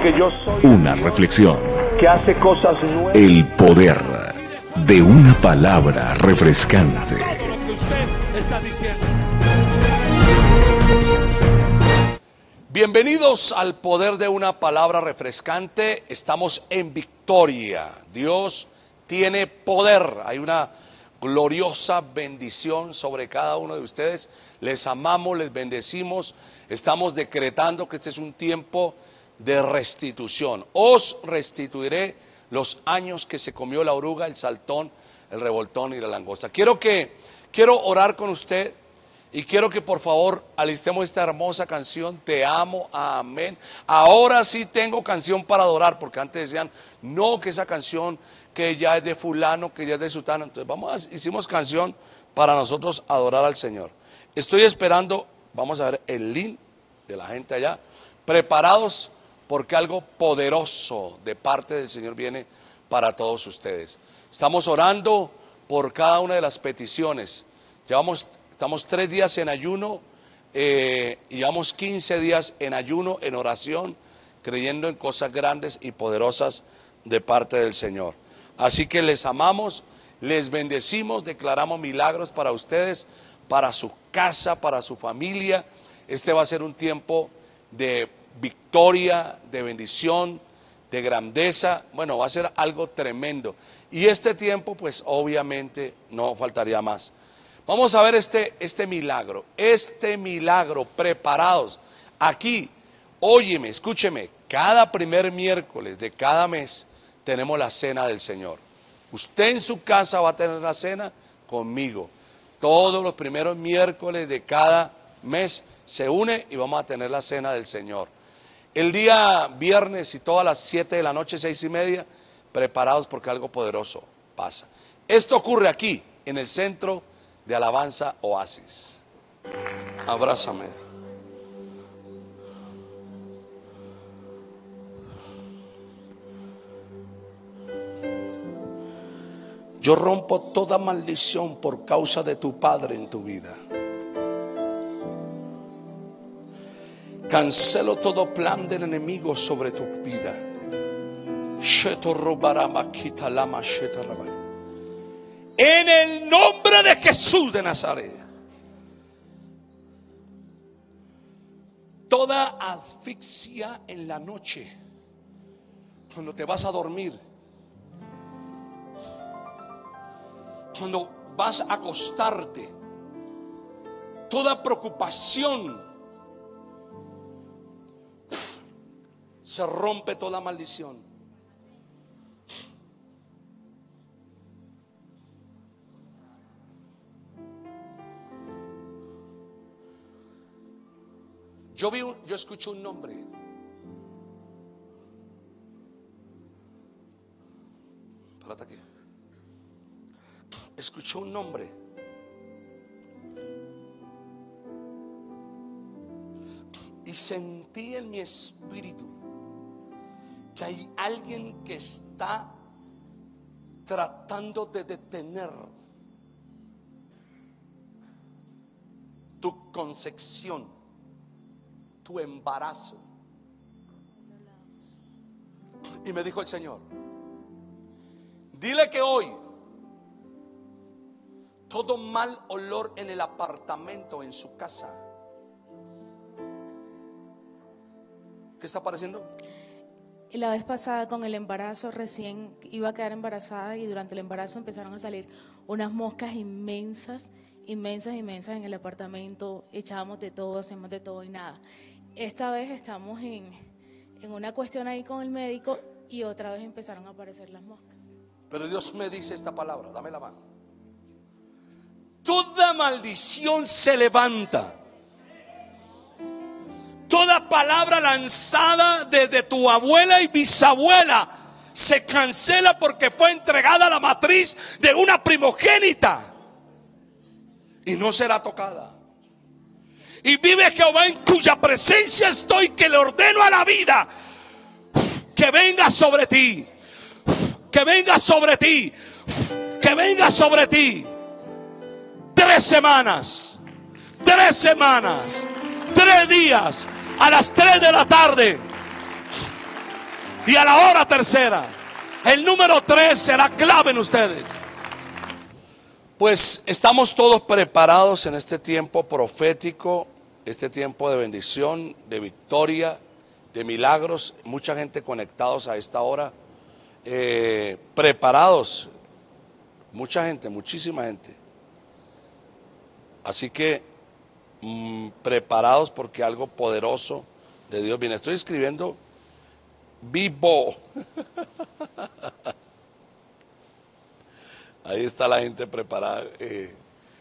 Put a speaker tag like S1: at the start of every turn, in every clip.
S1: Porque yo soy
S2: Una reflexión.
S1: que hace cosas nuevas.
S2: El poder de una palabra refrescante.
S3: Bienvenidos al poder de una palabra refrescante. Estamos en victoria. Dios tiene poder. Hay una gloriosa bendición sobre cada uno de ustedes. Les amamos, les bendecimos. Estamos decretando que este es un tiempo de restitución. Os restituiré los años que se comió la oruga, el saltón, el revoltón y la langosta. Quiero que quiero orar con usted y quiero que por favor alistemos esta hermosa canción, Te amo, amén. Ahora sí tengo canción para adorar, porque antes decían, no, que esa canción que ya es de fulano, que ya es de sutano. Entonces vamos, a- hicimos canción para nosotros adorar al Señor. Estoy esperando, vamos a ver el link de la gente allá, preparados porque algo poderoso de parte del Señor viene para todos ustedes. Estamos orando por cada una de las peticiones. Llevamos, estamos tres días en ayuno eh, llevamos 15 días en ayuno, en oración, creyendo en cosas grandes y poderosas de parte del Señor. Así que les amamos, les bendecimos, declaramos milagros para ustedes, para su casa, para su familia. Este va a ser un tiempo de victoria, de bendición, de grandeza. Bueno, va a ser algo tremendo. Y este tiempo, pues obviamente no faltaría más. Vamos a ver este, este milagro, este milagro, preparados. Aquí, óyeme, escúcheme, cada primer miércoles de cada mes tenemos la cena del Señor. Usted en su casa va a tener la cena conmigo. Todos los primeros miércoles de cada mes se une y vamos a tener la cena del Señor. El día viernes y todas las 7 de la noche, seis y media, preparados porque algo poderoso pasa. Esto ocurre aquí, en el centro de alabanza Oasis. Abrázame. Yo rompo toda maldición por causa de tu padre en tu vida. Cancelo todo plan del enemigo sobre tu vida. En el nombre de Jesús de Nazaret. Toda asfixia en la noche, cuando te vas a dormir, cuando vas a acostarte, toda preocupación, se rompe toda maldición. Yo vi, yo escuché un nombre. Espérate aquí. Escuché un nombre. Y sentí en mi espíritu que hay alguien que está tratando de detener tu concepción, tu embarazo. Y me dijo el Señor, dile que hoy todo mal olor en el apartamento, en su casa. ¿Qué está apareciendo?
S4: La vez pasada con el embarazo recién iba a quedar embarazada y durante el embarazo empezaron a salir unas moscas inmensas, inmensas, inmensas en el apartamento. Echábamos de todo, hacemos de todo y nada. Esta vez estamos en, en una cuestión ahí con el médico y otra vez empezaron a aparecer las moscas.
S3: Pero Dios me dice esta palabra, dame la mano. Toda maldición se levanta. Toda palabra lanzada desde tu abuela y bisabuela se cancela porque fue entregada a la matriz de una primogénita y no será tocada. Y vive Jehová en cuya presencia estoy que le ordeno a la vida que venga sobre ti, que venga sobre ti, que venga sobre ti. Tres semanas, tres semanas, tres días, a las tres de la tarde. y a la hora tercera. El número tres será clave en ustedes. Pues estamos todos preparados en este tiempo profético, este tiempo de bendición, de victoria, de milagros. Mucha gente conectados a esta hora, eh, preparados. Mucha gente, muchísima gente. Así que mm, preparados porque algo poderoso de Dios viene. Estoy escribiendo vivo. Ahí está la gente preparada, eh,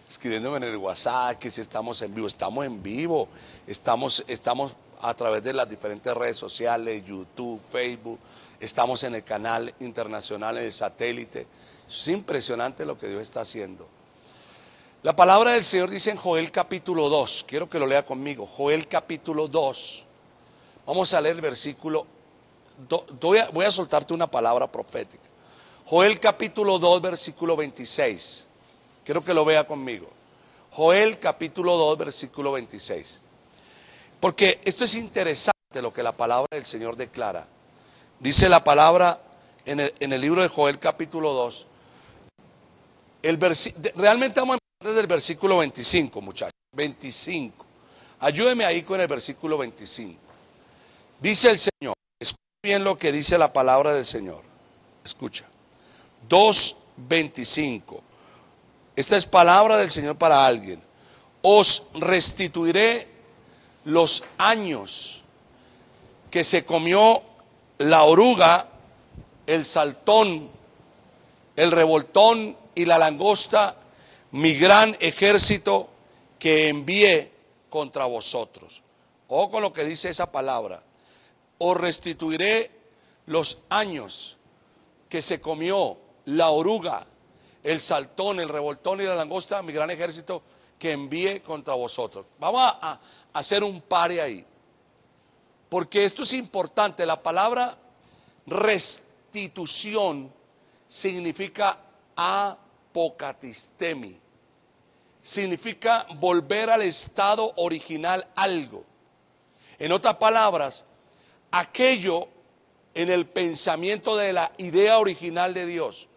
S3: escribiéndome en el WhatsApp que si estamos en vivo. Estamos en vivo, estamos, estamos a través de las diferentes redes sociales, YouTube, Facebook, estamos en el canal internacional, en el satélite. Es impresionante lo que Dios está haciendo. La palabra del Señor dice en Joel capítulo 2, quiero que lo lea conmigo, Joel capítulo 2. Vamos a leer el versículo, voy a, soltarte una palabra profética. Joel capítulo 2, versículo 26. Quiero que lo vea conmigo. Joel capítulo 2, versículo 26. Porque esto es interesante lo que la palabra del Señor declara. Dice la palabra en el, libro de Joel capítulo 2. El realmente vamos a desde el versículo 25, muchachos. 25. Ayúdeme ahí con el versículo 25. Dice el Señor. Escucha bien lo que dice la palabra del Señor. Escucha. 2.25. Esta es palabra del Señor para alguien. Os restituiré los años que se comió la oruga, el saltón, el revoltón y la langosta, mi gran ejército que envié contra vosotros. O con lo que dice esa palabra. Os restituiré los años que se comió la oruga, el saltón, el revoltón y la langosta, mi gran ejército que envíe contra vosotros. Vamos a, hacer un pare ahí. Porque esto es importante. La palabra restitución significa apocatistemi. Significa volver al estado original algo. En otras palabras, aquello en el pensamiento de la idea original de Dios.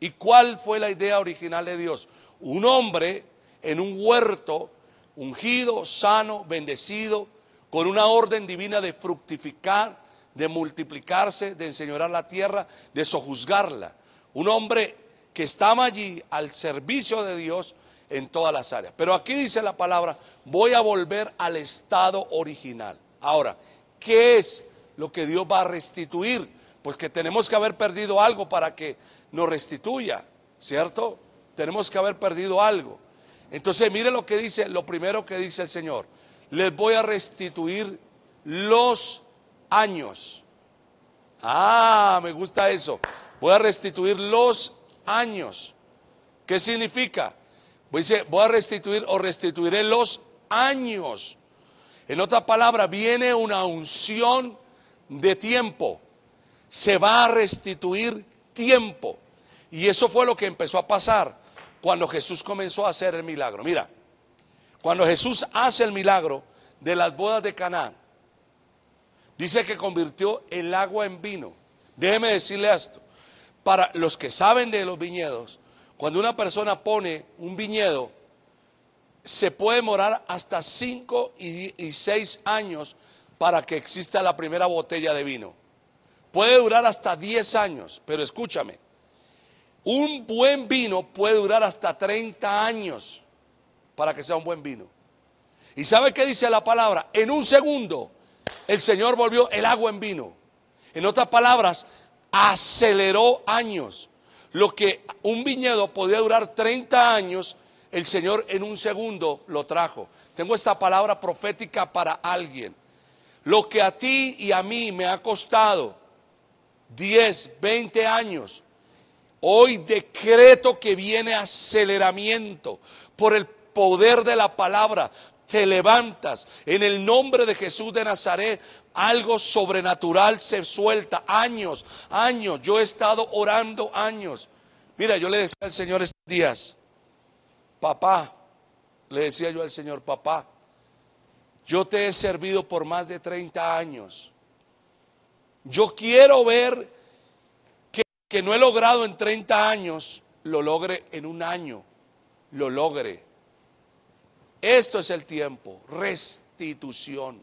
S3: ¿Y cuál fue la idea original de Dios? Un hombre en un huerto, ungido, sano, bendecido, con una orden divina de fructificar, de multiplicarse, de enseñorar la tierra, de sojuzgarla. Un hombre que estaba allí al servicio de Dios en todas las áreas. Pero aquí dice la palabra, voy a volver al estado original. Ahora, ¿qué es lo que Dios va a restituir? Pues que tenemos que haber perdido algo para que nos restituya, ¿cierto? Tenemos que haber perdido algo. Entonces, mire lo que dice, lo primero que dice el Señor. Les voy a restituir los años. Ah, me gusta eso. Voy a restituir los años. ¿Qué significa? Dice, voy a restituir o restituiré los años. En otra palabra, viene una unción de tiempo. Se va a restituir tiempo. Y eso fue lo que empezó a pasar cuando Jesús comenzó a hacer el milagro. Mira, cuando Jesús hace el milagro de las bodas de Canaán, dice que convirtió el agua en vino. Déjeme decirle esto, para los que saben de los viñedos, cuando una persona pone un viñedo, se puede demorar hasta 5 y 6 años para que exista la primera botella de vino. Puede durar hasta 10 años, pero escúchame, un buen vino puede durar hasta 30 años para que sea un buen vino. ¿Y sabe qué dice la palabra? En un segundo el Señor volvió el agua en vino. En otras palabras, aceleró años. Lo que un viñedo podía durar 30 años, el Señor en un segundo lo trajo. Tengo esta palabra profética para alguien. Lo que a ti y a mí me ha costado 10, 20 años, Hoy decreto que viene aceleramiento por el poder de la palabra. Te levantas en el nombre de Jesús de Nazaret. Algo sobrenatural se suelta. Años, años. Yo he estado orando años. Mira, yo le decía al Señor estos días, papá, le decía yo al Señor, papá, yo te he servido por más de 30 años. Yo quiero ver que, que no he logrado en 30 años, lo logre en un año, lo logre. Esto es el tiempo, restitución.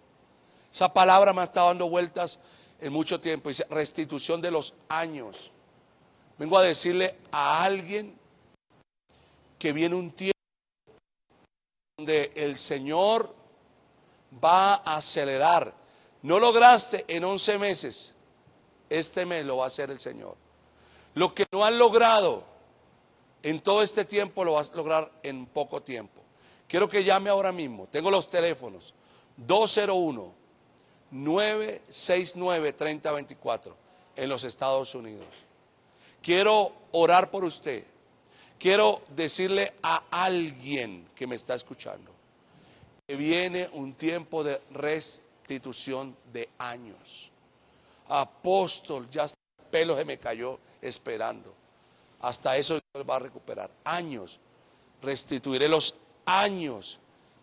S3: Esa palabra me ha estado dando vueltas en mucho tiempo. Dice restitución de los años. Vengo a decirle a alguien que viene un tiempo donde el Señor va a acelerar. No lograste en 11 meses, este mes lo va a hacer el Señor. Lo que no han logrado en todo este tiempo lo vas a lograr en poco tiempo. Quiero que llame ahora mismo. Tengo los teléfonos 201 969 3024 en los Estados Unidos. Quiero orar por usted. Quiero decirle a alguien que me está escuchando que viene un tiempo de restitución de años. Apóstol, ya hasta el pelo se me cayó esperando. Hasta eso va a recuperar. Años. Restituiré los años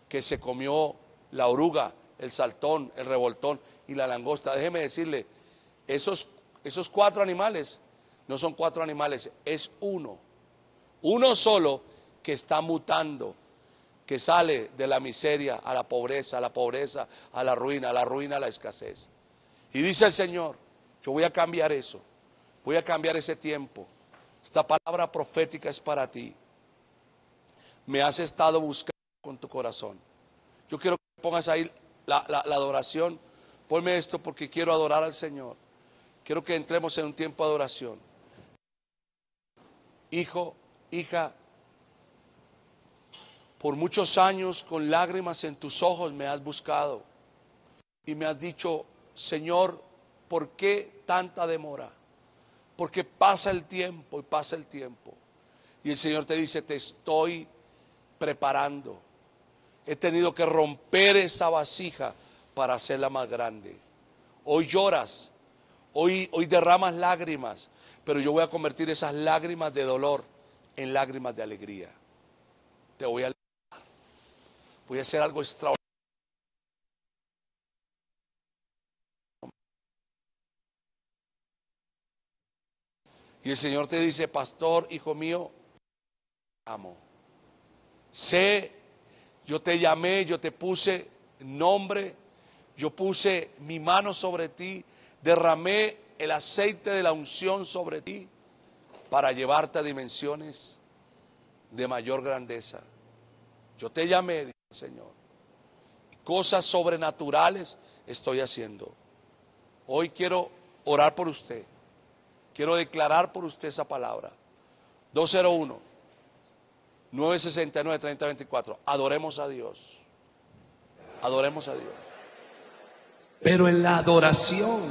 S3: que se comió la oruga, el saltón, el revoltón y la langosta. Déjeme decirle, esos, esos cuatro animales no son cuatro animales, es uno. Uno solo que está mutando, que sale de la miseria a la pobreza, a la pobreza, a la ruina, a la ruina, a la escasez. Y dice el Señor, yo voy a cambiar eso, voy a cambiar ese tiempo. Esta palabra profética es para ti. Me has estado buscando con tu corazón. Yo quiero que pongas ahí la, adoración. Ponme esto porque quiero adorar al Señor. Quiero que entremos en un tiempo de adoración hijo, hija, por muchos años con lágrimas en tus ojos me has buscado y me has dicho, Señor, ¿por qué tanta demora? Porque pasa el tiempo y pasa el tiempo. Y el Señor te dice, te estoy preparando. He tenido que romper esa vasija para hacerla más grande. Hoy lloras, hoy, hoy derramas lágrimas, pero yo voy a convertir esas lágrimas de dolor en lágrimas de alegría. Te voy a voy a hacer algo extraordinario. Y el Señor te dice, pastor, hijo mío, amo. Sé, yo te llamé, yo te puse nombre, yo puse mi mano sobre ti, derramé el aceite de la unción sobre ti para llevarte a dimensiones de mayor grandeza. Yo te llamé, dice el Señor. Cosas sobrenaturales estoy haciendo. Hoy quiero orar por usted. Quiero declarar por usted esa palabra. 201 969 3024. Adoremos a Dios. Adoremos a Dios. Pero en la adoración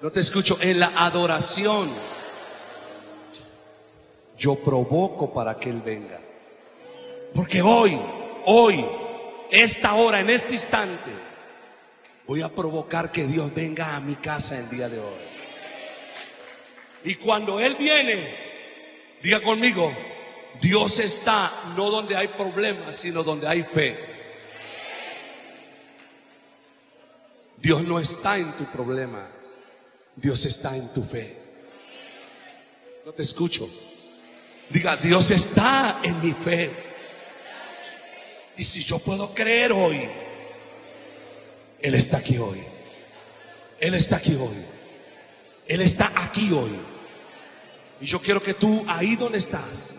S3: no te escucho. En la adoración, yo provoco para que Él venga. Porque hoy, hoy, esta hora, en este instante, voy a provocar que Dios venga a mi casa el día de hoy. Y cuando Él viene, diga conmigo, Dios está no donde hay problemas, sino donde hay fe. Dios no está en tu problema. Dios está en tu fe. No te escucho. Diga, Dios está en mi fe. Y si yo puedo creer hoy, Él está aquí hoy. Él está aquí hoy. Él está aquí hoy. Y yo quiero que tú, ahí donde estás,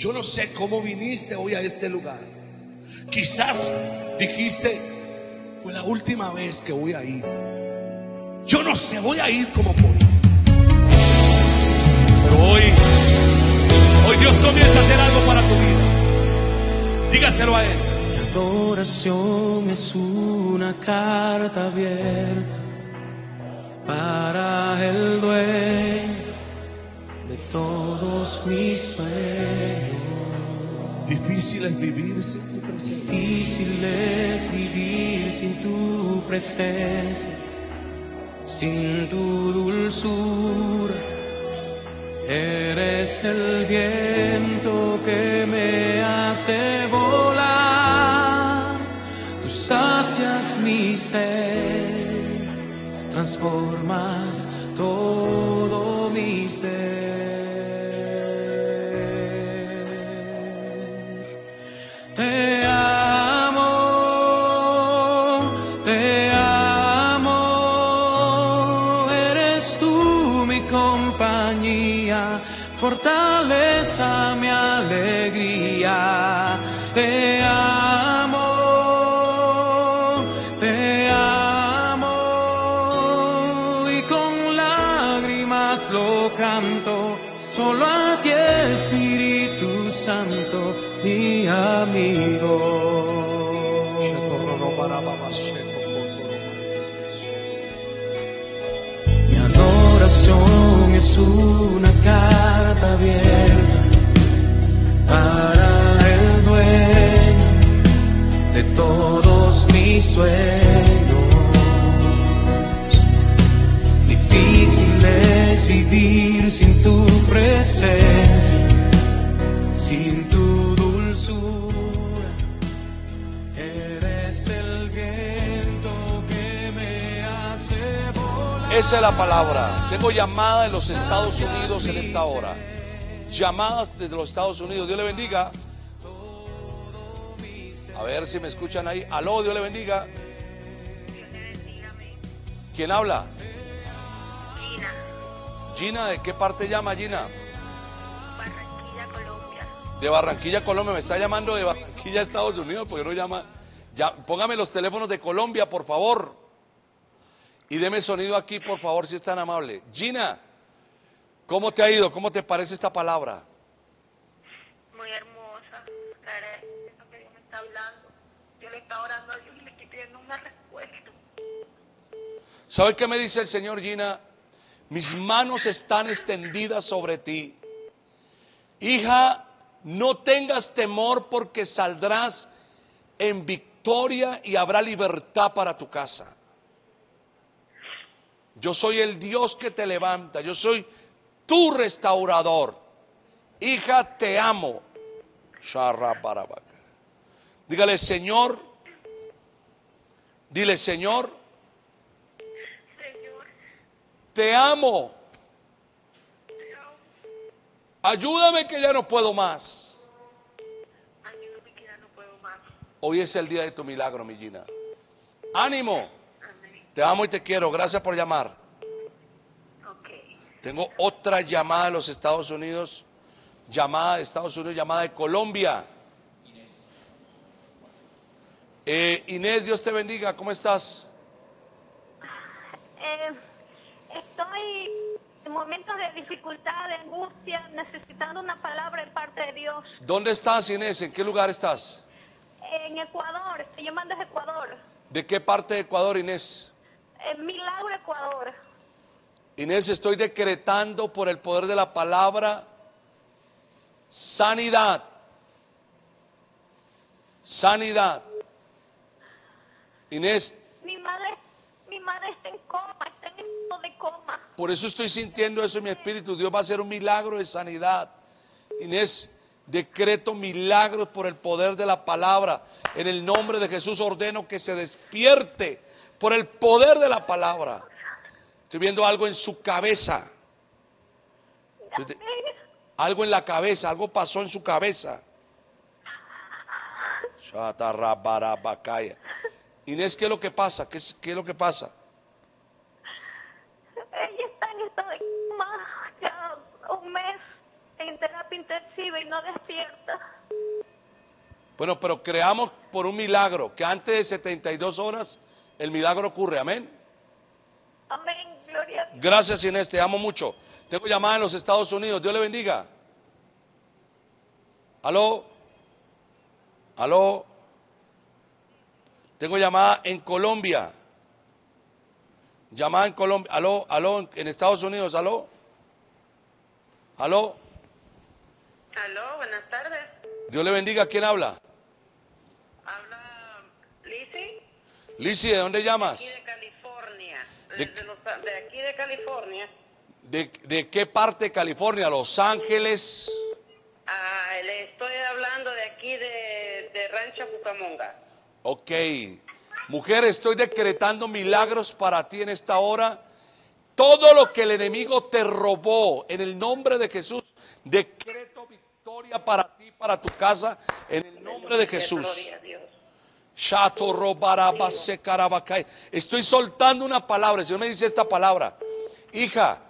S3: yo no sé cómo viniste hoy a este lugar. Quizás dijiste, fue la última vez que voy a ir. Yo no sé, voy a ir como por. Pero hoy, hoy Dios comienza a hacer algo para tu vida. Dígaselo a Él.
S5: La adoración es una carta abierta para el dueño todos mis sueños.
S3: Difícil es vivir sin tu presencia.
S5: Difícil es vivir sin tu presencia sin tu dulzura. Eres el viento que me hace volar, tú sacias mi ser, transformas todo mi alegría. Te amo, te amo y con lágrimas lo canto, solo a ti Espíritu Santo, mi amigo. Mi adoración es una carta abierta sueños. Difícil es vivir sin tu presencia, sin tu dulzura. Eres el viento que me hace volar.
S3: Esa es la palabra. Tengo llamada de los Estados Unidos en esta hora. Llamadas desde los Estados Unidos. Dios le bendiga. A ver si me escuchan ahí. Aló, Dios le bendiga. ¿Quién habla?
S6: China,
S3: Gina, ¿de qué parte llama Gina?
S6: Barranquilla, Colombia.
S3: De Barranquilla, Colombia. Me está llamando de Barranquilla, Estados Unidos, porque no llama. Ya, póngame los teléfonos de Colombia, por favor. Y deme sonido aquí, por favor, si es tan amable. Gina, ¿cómo te ha ido? ¿Cómo te parece esta palabra?
S6: Muy hermosa. Agradezco que Dios me está hablando. Yo le orando a Dios y le una respuesta.
S3: ¿Sabe qué me dice el Señor Gina? Mis manos están extendidas sobre ti. Hija, no tengas temor porque saldrás en victoria y habrá libertad para tu casa. Yo soy el Dios que te levanta, yo soy tu restaurador. Hija, te amo. Dígale, Señor, dile, Señor,
S6: Señor,
S3: te amo. Ayúdame que ya no puedo más.
S6: ayúdame que ya no puedo más.
S3: Hoy es el día de tu milagro, mi Gina. Ánimo.
S6: Amén.
S3: Te amo y te quiero. Gracias por llamar. Tengo otra llamada de los Estados Unidos. Llamada de Estados Unidos, llamada de Colombia. Eh, Inés, Dios te bendiga. ¿Cómo estás?
S7: Eh, estoy en momentos de dificultad, de angustia, necesitando una palabra de parte de Dios.
S3: ¿Dónde estás, Inés? ¿En qué lugar estás?
S7: En Ecuador, estoy llamando desde Ecuador.
S3: ¿De qué parte de Ecuador, Inés?
S7: En Milagro, Ecuador.
S3: Inés, estoy decretando por el poder de la palabra sanidad. Sanidad. Inés,
S7: Mi madre, mi madre está en coma, está en estado de coma.
S3: por eso estoy sintiendo eso en mi espíritu. Dios va a hacer un milagro de sanidad. Inés, decreto milagros por el poder de la palabra. En el nombre de Jesús ordeno que se despierte por el poder de la palabra. Estoy viendo algo en su cabeza. Estoy Algo en la cabeza, algo pasó en su cabeza. Inés, ¿qué es lo que pasa? ¿Qué es, qué es lo que pasa?
S7: Ella está en estado de coma ya un mes en terapia intensiva y no despierta.
S3: Bueno, pero creamos por un milagro, que antes de 72 horas el milagro ocurre. Amén.
S7: Amén, gloria a Dios.
S3: Gracias Inés, te amo mucho. Tengo llamada en los Estados Unidos. Dios le bendiga. Aló. Aló. Tengo llamada en Colombia. Llamada en Colombia. Aló, aló, en Estados Unidos. Aló. Aló.
S6: Aló, buenas tardes.
S3: Dios le bendiga. ¿Quién habla?
S6: Habla Lizzy,
S3: Lizzy, ¿de dónde llamas?
S6: aquí de California.
S3: De-
S6: los- de aquí de California.
S3: ¿De, de qué parte de California? Los Ángeles.
S6: Ah, le estoy hablando de aquí de, de Rancho Cucamonga.
S3: Ok. Mujer, estoy decretando milagros para ti en esta hora. Todo lo que el enemigo te robó en el nombre de Jesús, decreto victoria para ti, para tu casa, en el nombre de Jesús. Estoy soltando una palabra. El Señor me dice esta palabra. Hija,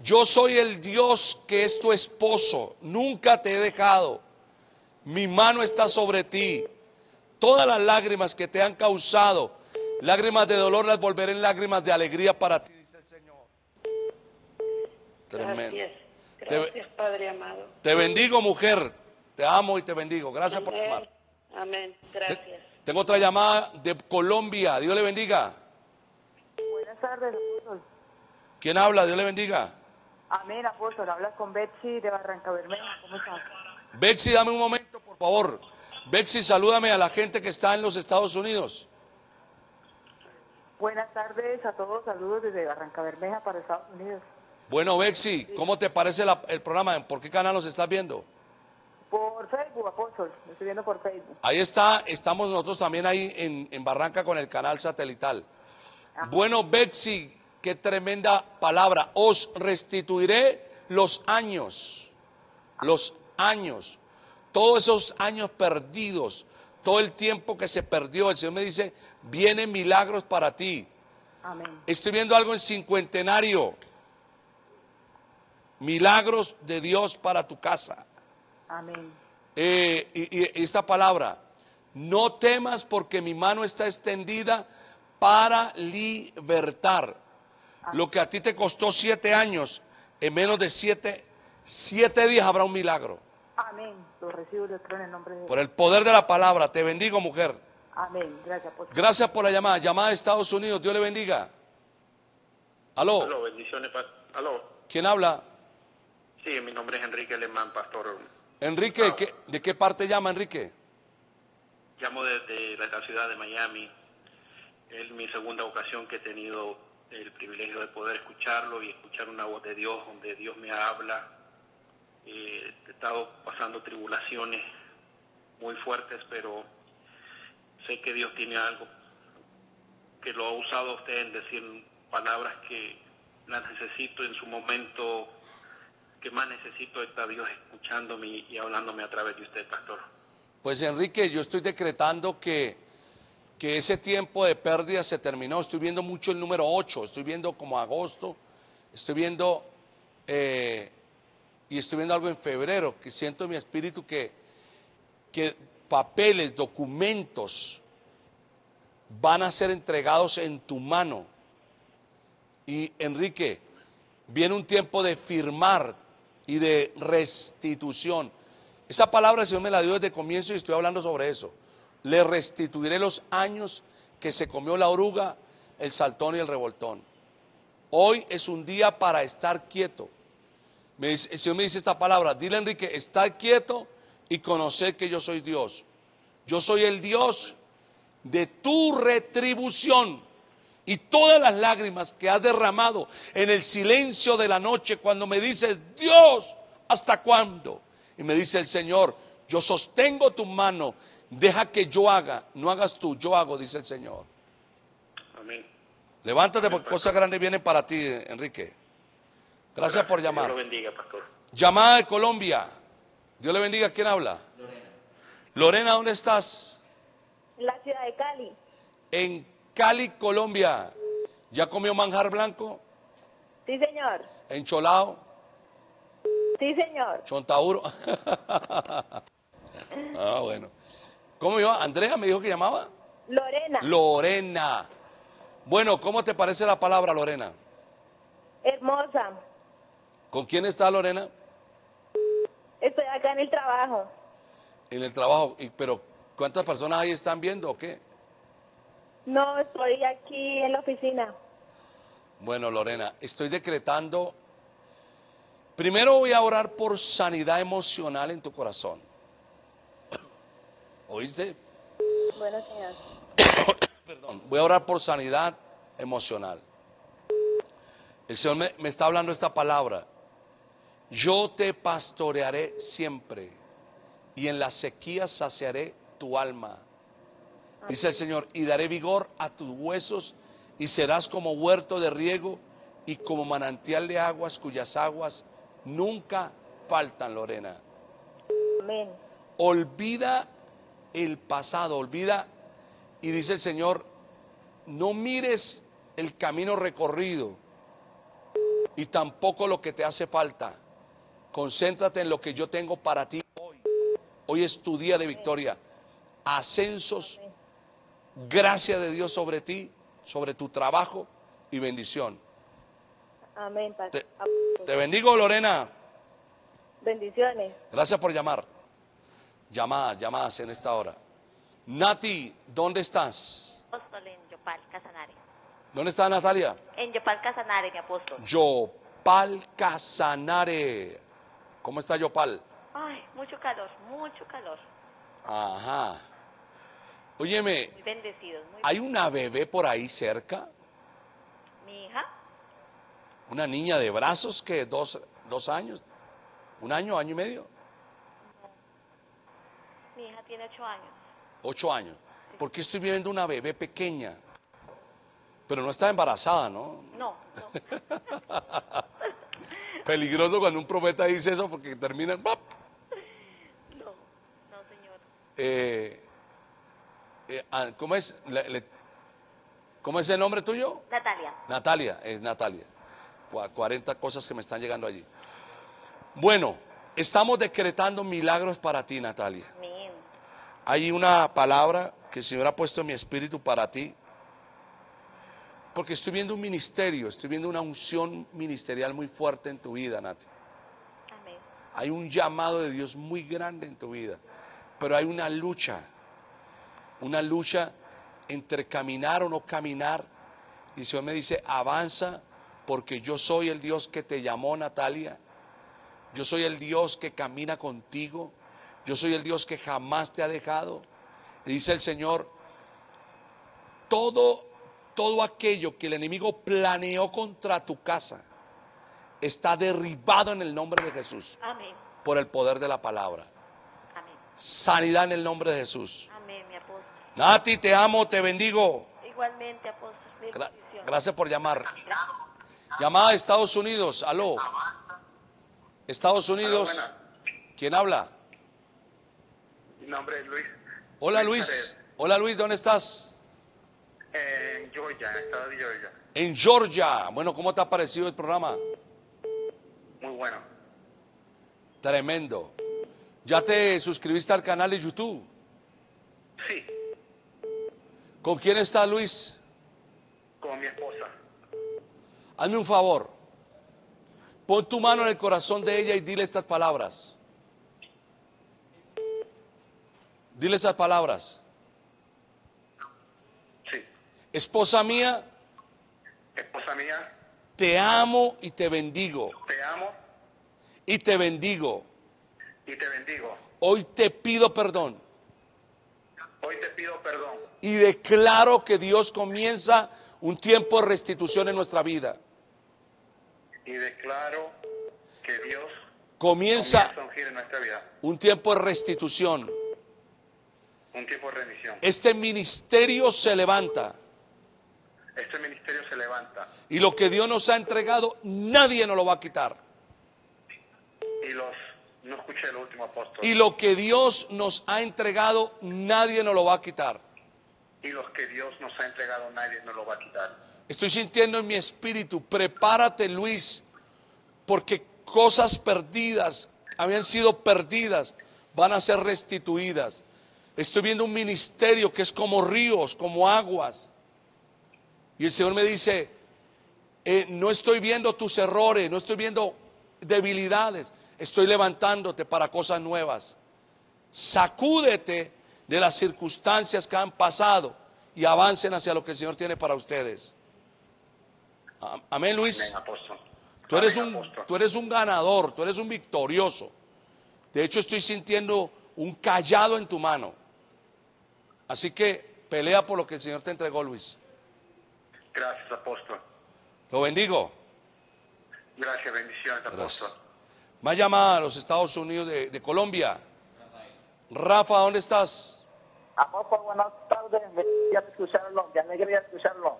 S3: yo soy el Dios que es tu esposo. Nunca te he dejado. Mi mano está sobre ti. Todas las lágrimas que te han causado, lágrimas de dolor, las volveré en lágrimas de alegría para ti, dice el Señor. Tremendo.
S6: Gracias.
S3: Te-
S6: Padre amado.
S3: Te bendigo, mujer. Te amo y te bendigo. Gracias por
S6: Amén.
S3: llamar.
S6: Amén. Gracias.
S3: Tengo otra llamada de Colombia. Dios le bendiga.
S8: Buenas tardes, apóstol.
S3: ¿Quién habla? Dios le bendiga.
S8: Amén, apóstol. Hablas con Betsy de Barranca Bermeja. ¿Cómo estás?
S3: Betsy, dame un momento, por favor. Betsy, salúdame a la gente que está en los Estados Unidos.
S8: Buenas tardes a todos. Saludos desde Barranca Bermeja para Estados Unidos.
S3: Bueno, Betsy, ¿cómo te parece la- el programa? ¿Por qué canal nos estás viendo?
S8: Por Facebook, apóstol. Lo estoy viendo por Facebook.
S3: Ahí está, estamos nosotros también ahí en, en Barranca con el canal satelital. Bueno, Betsy, qué tremenda palabra. Os restituiré los años, los años, todos esos años perdidos, todo el tiempo que se perdió. El Señor me dice, vienen milagros para ti.
S8: Amén.
S3: Estoy viendo algo en cincuentenario. Milagros de Dios para tu casa.
S8: Amén.
S3: Eh, y, y esta palabra, no temas porque mi mano está extendida para libertar. Lo que a ti te costó siete años, en menos de siete, siete días habrá un milagro.
S8: Amén. Lo recibo y lo creo en el nombre de
S3: Por el poder de la palabra, te bendigo mujer.
S8: Amén. Gracias, apóstol.
S3: Gracias por la llamada. Llamada de Estados Unidos, Dios le bendiga. Aló,
S9: Aló, bendiciones. Aló.
S3: ¿quién habla?
S9: Sí, mi nombre es Enrique Alemán, pastor.
S3: Enrique, ¿de qué, de qué parte llama Enrique?
S9: Llamo desde la ciudad de Miami. Es mi segunda ocasión que he tenido el privilegio de poder escucharlo y escuchar una voz de Dios donde Dios me habla. Eh, he estado pasando tribulaciones muy fuertes, pero sé que Dios tiene algo que lo ha usado usted en decir palabras que las necesito en su momento que más necesito está Dios escuchándome y hablándome a través de usted, pastor.
S3: Pues Enrique, yo estoy decretando que, que ese tiempo de pérdida se terminó. Estoy viendo mucho el número 8, estoy viendo como agosto, estoy viendo eh, y estoy viendo algo en febrero, que siento en mi espíritu que, que papeles, documentos van a ser entregados en tu mano. Y Enrique, viene un tiempo de firmar y de restitución. Esa palabra el Señor me la dio desde comienzo y estoy hablando sobre eso. Le restituiré los años que se comió la oruga, el saltón y el revoltón. Hoy es un día para estar quieto. Me dice- el Señor me dice esta palabra, dile Enrique, estar quieto y conocer que yo soy Dios. Yo soy el Dios de tu retribución y todas las lágrimas que has derramado en el silencio de la noche cuando me dices, Dios, ¿hasta cuándo? Y me dice el Señor, yo sostengo tu mano, deja que yo haga, no hagas tú, yo hago, dice el Señor.
S9: Amén.
S3: Levántate porque cosas grandes vienen para ti, Enrique. Gracias por
S9: Dios lo
S3: llamar.
S9: bendiga, pastor.
S3: Llamada de Colombia. Dios le bendiga. ¿Quién habla? Lorena. Lorena, ¿dónde estás?
S7: En la ciudad de Cali.
S3: En Cali, Colombia. ¿Ya comió manjar blanco?
S7: Sí, señor.
S3: Encholado,
S7: Sí, señor.
S3: chontauro. ah, bueno. ¿Cómo iba? Andrea me dijo que llamaba.
S7: Lorena.
S3: Lorena. Bueno, ¿cómo te parece la palabra, Lorena?
S7: Hermosa.
S3: ¿Con quién está Lorena?
S7: Estoy acá en el trabajo.
S3: En el trabajo. Y- pero, ¿cuántas personas ahí están viendo o qué?
S7: No, estoy aquí en la oficina.
S3: Bueno, Lorena, estoy decretando. Primero voy a orar por sanidad emocional en tu corazón. ¿Oíste?
S7: Bueno, señor.
S3: Perdón. Voy a orar por sanidad emocional. El Señor me, me está hablando esta palabra. Yo te pastorearé siempre y en la sequía saciaré tu alma. Dice el Señor, y daré vigor a tus huesos y serás como huerto de riego y como manantial de aguas cuyas aguas nunca faltan, Lorena.
S8: Amén.
S3: Olvida el pasado, olvida, y dice el Señor, no mires el camino recorrido y tampoco lo que te hace falta. Concéntrate en lo que yo tengo para ti hoy. Hoy es tu día de victoria. Ascensos, gracia de Dios sobre ti, sobre tu trabajo y bendición.
S8: Amén,
S3: Te,
S8: Padre.
S3: te bendigo, Lorena.
S8: Bendiciones.
S3: Gracias por llamar. Llamadas, llamadas en esta hora. Nati, ¿dónde estás?
S10: apóstol en Yopal, Casanare.
S3: ¿Dónde está Natalia?
S10: En Yopal, Casanare, mi apóstol.
S3: Yopal Casanare. ¿Cómo está Yopal?
S10: Ay, mucho calor, mucho calor.
S3: Ajá. Óyeme,
S10: Muy bendecidos. Muy
S3: ¿hay una bebé por ahí cerca?
S10: Mi hija,
S3: Una niña de brazos que dos, dos años, un año, año y medio,
S10: mi hija tiene ocho años.
S3: ocho años. ¿Por qué estoy viendo una bebé pequeña? Pero no está embarazada, ¿no?
S10: No, no.
S3: Peligroso cuando un profeta dice eso porque termina.
S10: No, no, señor.
S3: Eh, eh, ah, ¿Cómo es? Le- le- ¿Cómo es el nombre tuyo?
S10: Natalia,
S3: Natalia, es Natalia. Cua- 40 cosas que me están llegando allí. Bueno, estamos decretando milagros para ti, Natalia. Hay una palabra que el Señor ha puesto en mi espíritu para ti. Porque estoy viendo un ministerio, estoy viendo una unción ministerial muy fuerte en tu vida, Nati.
S10: Amén.
S3: Hay un llamado de Dios muy grande en tu vida. Pero hay una lucha, una lucha entre caminar o no caminar. Y el Señor me dice, avanza porque yo soy el Dios que te llamó, Natalia. Yo soy el Dios que camina contigo. Yo soy el Dios que jamás te ha dejado. Y dice el Señor, todo, todo aquello que el enemigo planeó contra tu casa está derribado en el nombre de Jesús
S10: Amén.
S3: por el poder de la palabra.
S10: Amén.
S3: Sanidad en el nombre de Jesús.
S10: Amén, mi apóstol.
S3: Nati, te amo, te bendigo.
S10: Igualmente, apóstol.
S3: Gra- gracias por llamar. Llamada a Estados Unidos, aló. Estados Unidos. ¿Quién habla?
S9: Mi nombre es Luis.
S3: Hola Luis. Hola Luis, ¿dónde estás?
S9: En Georgia, en el estado de Georgia.
S3: En Georgia. Bueno, ¿cómo te ha parecido el programa?
S9: Muy bueno.
S3: Tremendo. ¿Ya te suscribiste al canal de YouTube?
S9: Sí,
S3: ¿Con quién está Luis?
S9: con mi esposa.
S3: Hazme un favor. Pon tu mano en el corazón de ella y dile estas palabras. Dile estas palabras. Esposa mía,
S9: Esposa mía,
S3: te amo y te bendigo.
S9: te amo
S3: Y te bendigo.
S9: y te bendigo.
S3: Hoy te pido perdón.
S9: Hoy te pido perdón
S3: Y declaro que Dios comienza un tiempo de restitución en nuestra vida.
S9: y declaro que Dios
S3: Comienza
S9: comienza a ungir en nuestra vida
S3: un tiempo de restitución.
S9: un tiempo de rendición.
S3: Este ministerio se levanta.
S9: Este ministerio se levanta
S3: Y lo que Dios nos ha entregado, nadie nos lo va a quitar.
S9: y los no escuché el último apóstol
S3: Y lo que Dios nos ha entregado, nadie nos lo va a quitar.
S9: y los que Dios nos ha entregado nadie nos lo va a quitar.
S3: Estoy sintiendo en mi espíritu, prepárate Luis, porque cosas perdidas, habían sido perdidas, van a ser restituidas. Estoy viendo un ministerio que es como ríos, como aguas. Y el Señor me dice, eh, no estoy viendo tus errores, no estoy viendo debilidades, estoy levantándote para cosas nuevas. Sacúdete de las circunstancias que han pasado y avancen hacia lo que el Señor tiene para ustedes. Am- Amén, Luis.
S9: Amén.
S3: Tú eres,
S9: Amén,
S3: un, tú eres un ganador, tú eres un victorioso. De hecho, estoy sintiendo un callado en tu mano. Así que pelea por lo que el Señor te entregó, Luis.
S9: Gracias, apóstol.
S3: Lo bendigo.
S9: Gracias, bendiciones,
S3: Gracias.
S9: apóstol.
S3: Más llamada a los Estados Unidos de, de Colombia. Rafa, ¿dónde estás?
S11: Apóstol, buenas tardes. de ya escucharlo, me quería escucharlo.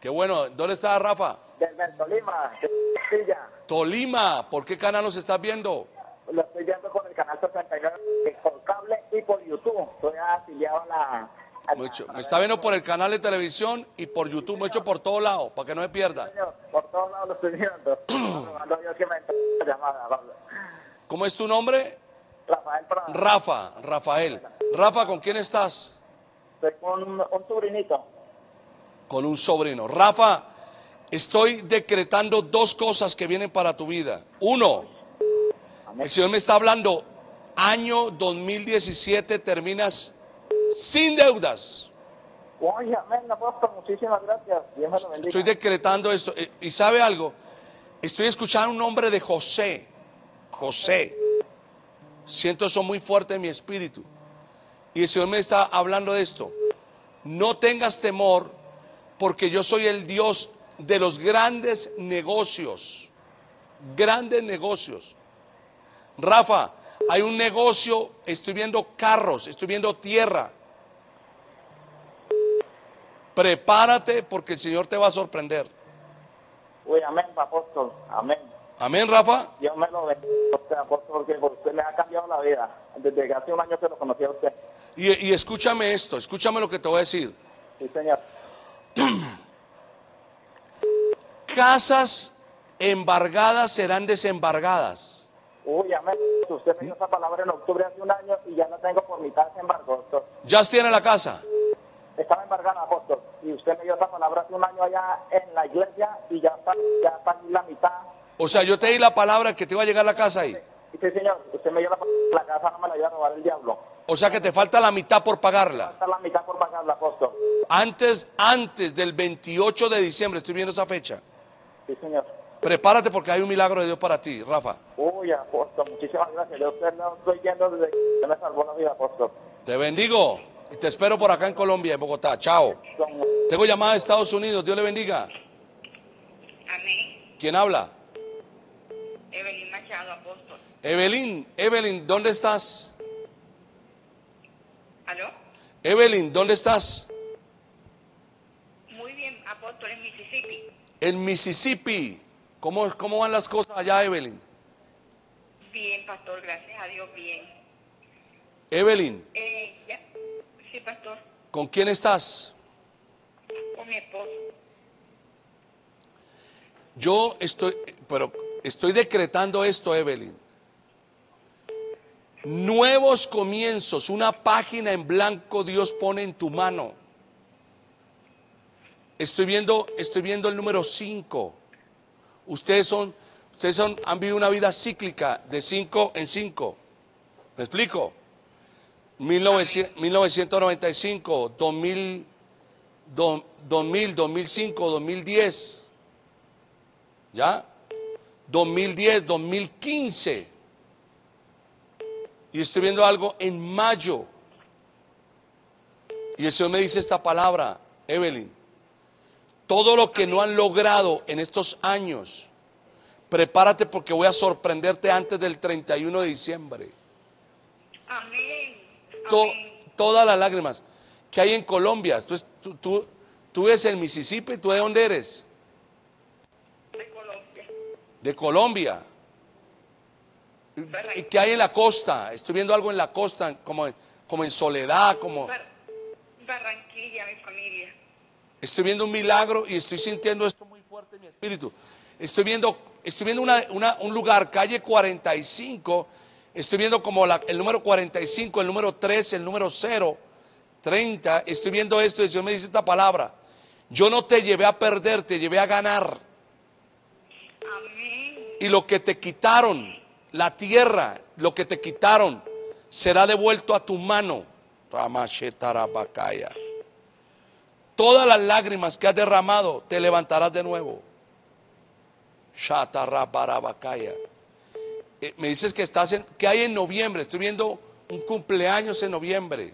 S3: Qué bueno. ¿Dónde está Rafa?
S11: Desde Tolima, de.
S3: Tolima. ¿Por qué canal nos estás viendo?
S11: Lo estoy viendo por el canal 69 eh, por cable y por YouTube. Estoy afiliado a la.
S3: Mucho. Me está viendo por el canal de televisión y por YouTube. Me he hecho por todos lados para que no se pierda.
S11: Por todos lados lo estoy viendo. Me.
S3: ¿Cómo es tu nombre?
S11: Rafael Prada.
S3: Rafa. Rafael. Rafa, ¿con quién estás?
S11: Estoy con un sobrinito.
S3: Con un sobrino. Rafa, estoy decretando dos cosas que vienen para tu vida. Uno, el Señor me está hablando, año 2017 terminas sin deudas.
S11: Oye, amén, apóstol, muchísimas gracias. Dios me lo bendiga.
S3: Estoy decretando esto. Eh, ¿Y sabe algo? Estoy escuchando un nombre de José. José. Siento eso muy fuerte en mi espíritu. Y el Señor me está hablando de esto. No tengas temor porque yo soy el Dios de los grandes negocios. Grandes negocios. Rafa, hay un negocio, estoy viendo carros, estoy viendo tierra. Prepárate porque el Señor te va a sorprender.
S11: Uy, amén, apóstol. Amén.
S3: Amén, Rafa.
S11: Dios me lo bendiga, usted, apóstol, porque por usted me ha cambiado la vida. Desde que hace un año que lo conocí a usted.
S3: Y, y escúchame esto, escúchame lo que te voy a decir.
S11: Sí, señor.
S3: Casas embargadas serán desembargadas.
S11: Uy, amén. Usted me dio esa palabra en octubre hace un año y ya la tengo por mitad de embargo, doctor.
S3: ¿Ya tiene la casa?
S11: Estaba embargada, apóstol. Y usted me dio esa palabra hace un año allá en la iglesia y ya está, ya está la mitad.
S3: O sea, yo te di la palabra que te iba a llegar la casa ahí.
S11: Sí, señor. Usted me dio la palabra la casa no me la iba a robar el diablo.
S3: O sea que te falta la mitad por pagarla.
S11: Está la mitad por pagarla, apóstol.
S3: Antes, antes del 28 de diciembre, estoy viendo esa fecha.
S11: Sí, señor.
S3: Prepárate porque hay un milagro de Dios para ti, Rafa.
S11: Uy, apóstol, muchísimas gracias. Yo a usted lo estoy viendo desde que me salvó la vida, apóstol.
S3: Te bendigo y te espero por acá en Colombia, en Bogotá. Chao. Tengo llamada de Estados Unidos. Dios le bendiga.
S6: Amén.
S3: ¿Quién habla?
S6: Evelyn Machado, apóstol.
S3: Evelyn, Evelyn, ¿dónde estás?
S6: ¿Aló?
S3: Evelyn, ¿dónde estás?
S6: Muy bien, apóstol, en Mississippi.
S3: En Mississippi. ¿Cómo, cómo van las cosas allá, Evelyn?
S6: Bien, pastor, gracias a Dios, bien.
S3: Evelyn,
S6: Eh, pastor,
S3: ¿con quién estás?
S6: con mi esposo.
S3: Yo estoy, pero estoy decretando esto, Evelyn. Nuevos comienzos, una página en blanco Dios pone en tu mano. Estoy viendo, estoy viendo el número 5. Ustedes son, ustedes son, han vivido una vida cíclica de 5 en 5. ¿Me explico? 1900 1995, 2000, do- 2000, 2005, 2010. ¿Ya? 2010, 2015. Y estoy viendo algo en mayo. Y el Señor me dice esta palabra, Evelyn. Todo lo que no han logrado en estos años, prepárate porque voy a sorprenderte antes del 31 de diciembre.
S6: Amén.
S3: To- todas las lágrimas que hay en Colombia. Tú, tú, tú, tú eres el Mississippi, ¿tú de dónde eres?
S6: De Colombia.
S3: De Colombia. ¿Y qué hay en la costa? Estoy viendo algo en la costa, como, en- como en soledad, como...
S6: Bar- Barranquilla, mi familia.
S3: Estoy viendo un milagro y estoy sintiendo esto muy fuerte en mi espíritu. Estoy viendo, estoy viendo una- una- un lugar, calle 45. Estoy viendo como la- el número 45, el número 3, el número 0, 30. Estoy viendo esto y el Señor me dice esta palabra. Yo no te llevé a perder, te llevé a ganar.
S6: Amén.
S3: Y lo que te quitaron, la tierra, lo que te quitaron, será devuelto a tu mano. Todas las lágrimas que has derramado, te levantarás de nuevo. Shatarabarabakaya. Eh, me dices que estás en, que hay en noviembre. Estoy viendo un cumpleaños en noviembre.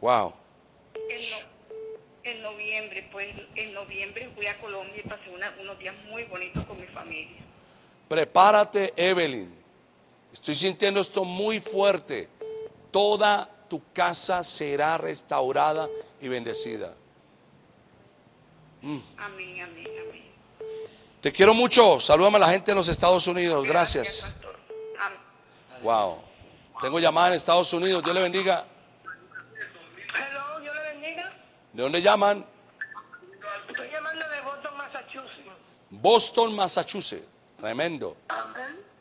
S3: Wow.
S6: En, no- en noviembre, pues en noviembre fui a Colombia y pasé una- unos días muy bonitos con mi familia.
S3: Prepárate, Evelyn. Estoy sintiendo esto muy fuerte. Toda tu casa será restaurada y bendecida. Mm.
S6: Amén, amén, amén.
S3: Te quiero mucho. Salúdame a la gente en los Estados Unidos. Gracias. Wow. Tengo llamada en Estados Unidos. Dios le bendiga.
S6: Hello, Dios le bendiga.
S3: ¿De dónde llaman?
S6: Estoy llamando de Boston, Massachusetts.
S3: Boston, Massachusetts. Tremendo.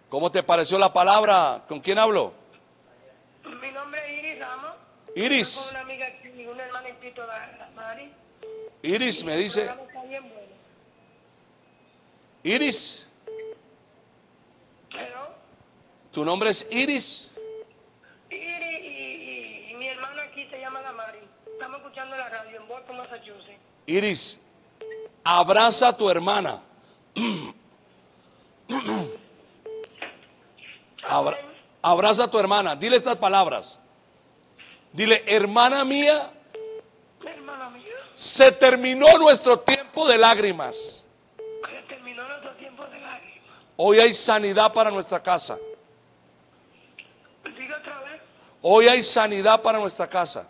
S3: ¿Cómo te pareció la palabra? ¿Con quién hablo?
S6: Mi nombre es Iris Ramos.
S3: Iris.
S6: Una amiga una hermana.
S3: Iris me dice.
S6: programa está bien bueno.
S3: Iris.
S6: Hello.
S3: ¿Tu nombre es Iris?
S6: Iris y, y- y mi hermana aquí se llama la Mari. Estamos escuchando la radio en Boston, Massachusetts.
S3: Iris, abraza a tu hermana. Abra- abraza a tu hermana. Dile estas palabras. Dile, hermana mía,
S6: Hermana mía,
S3: se terminó nuestro tiempo de lágrimas.
S6: se terminó nuestro tiempo de lágrimas.
S3: Hoy hay sanidad para nuestra casa.
S6: Diga otra vez.
S3: Hoy hay sanidad para nuestra casa.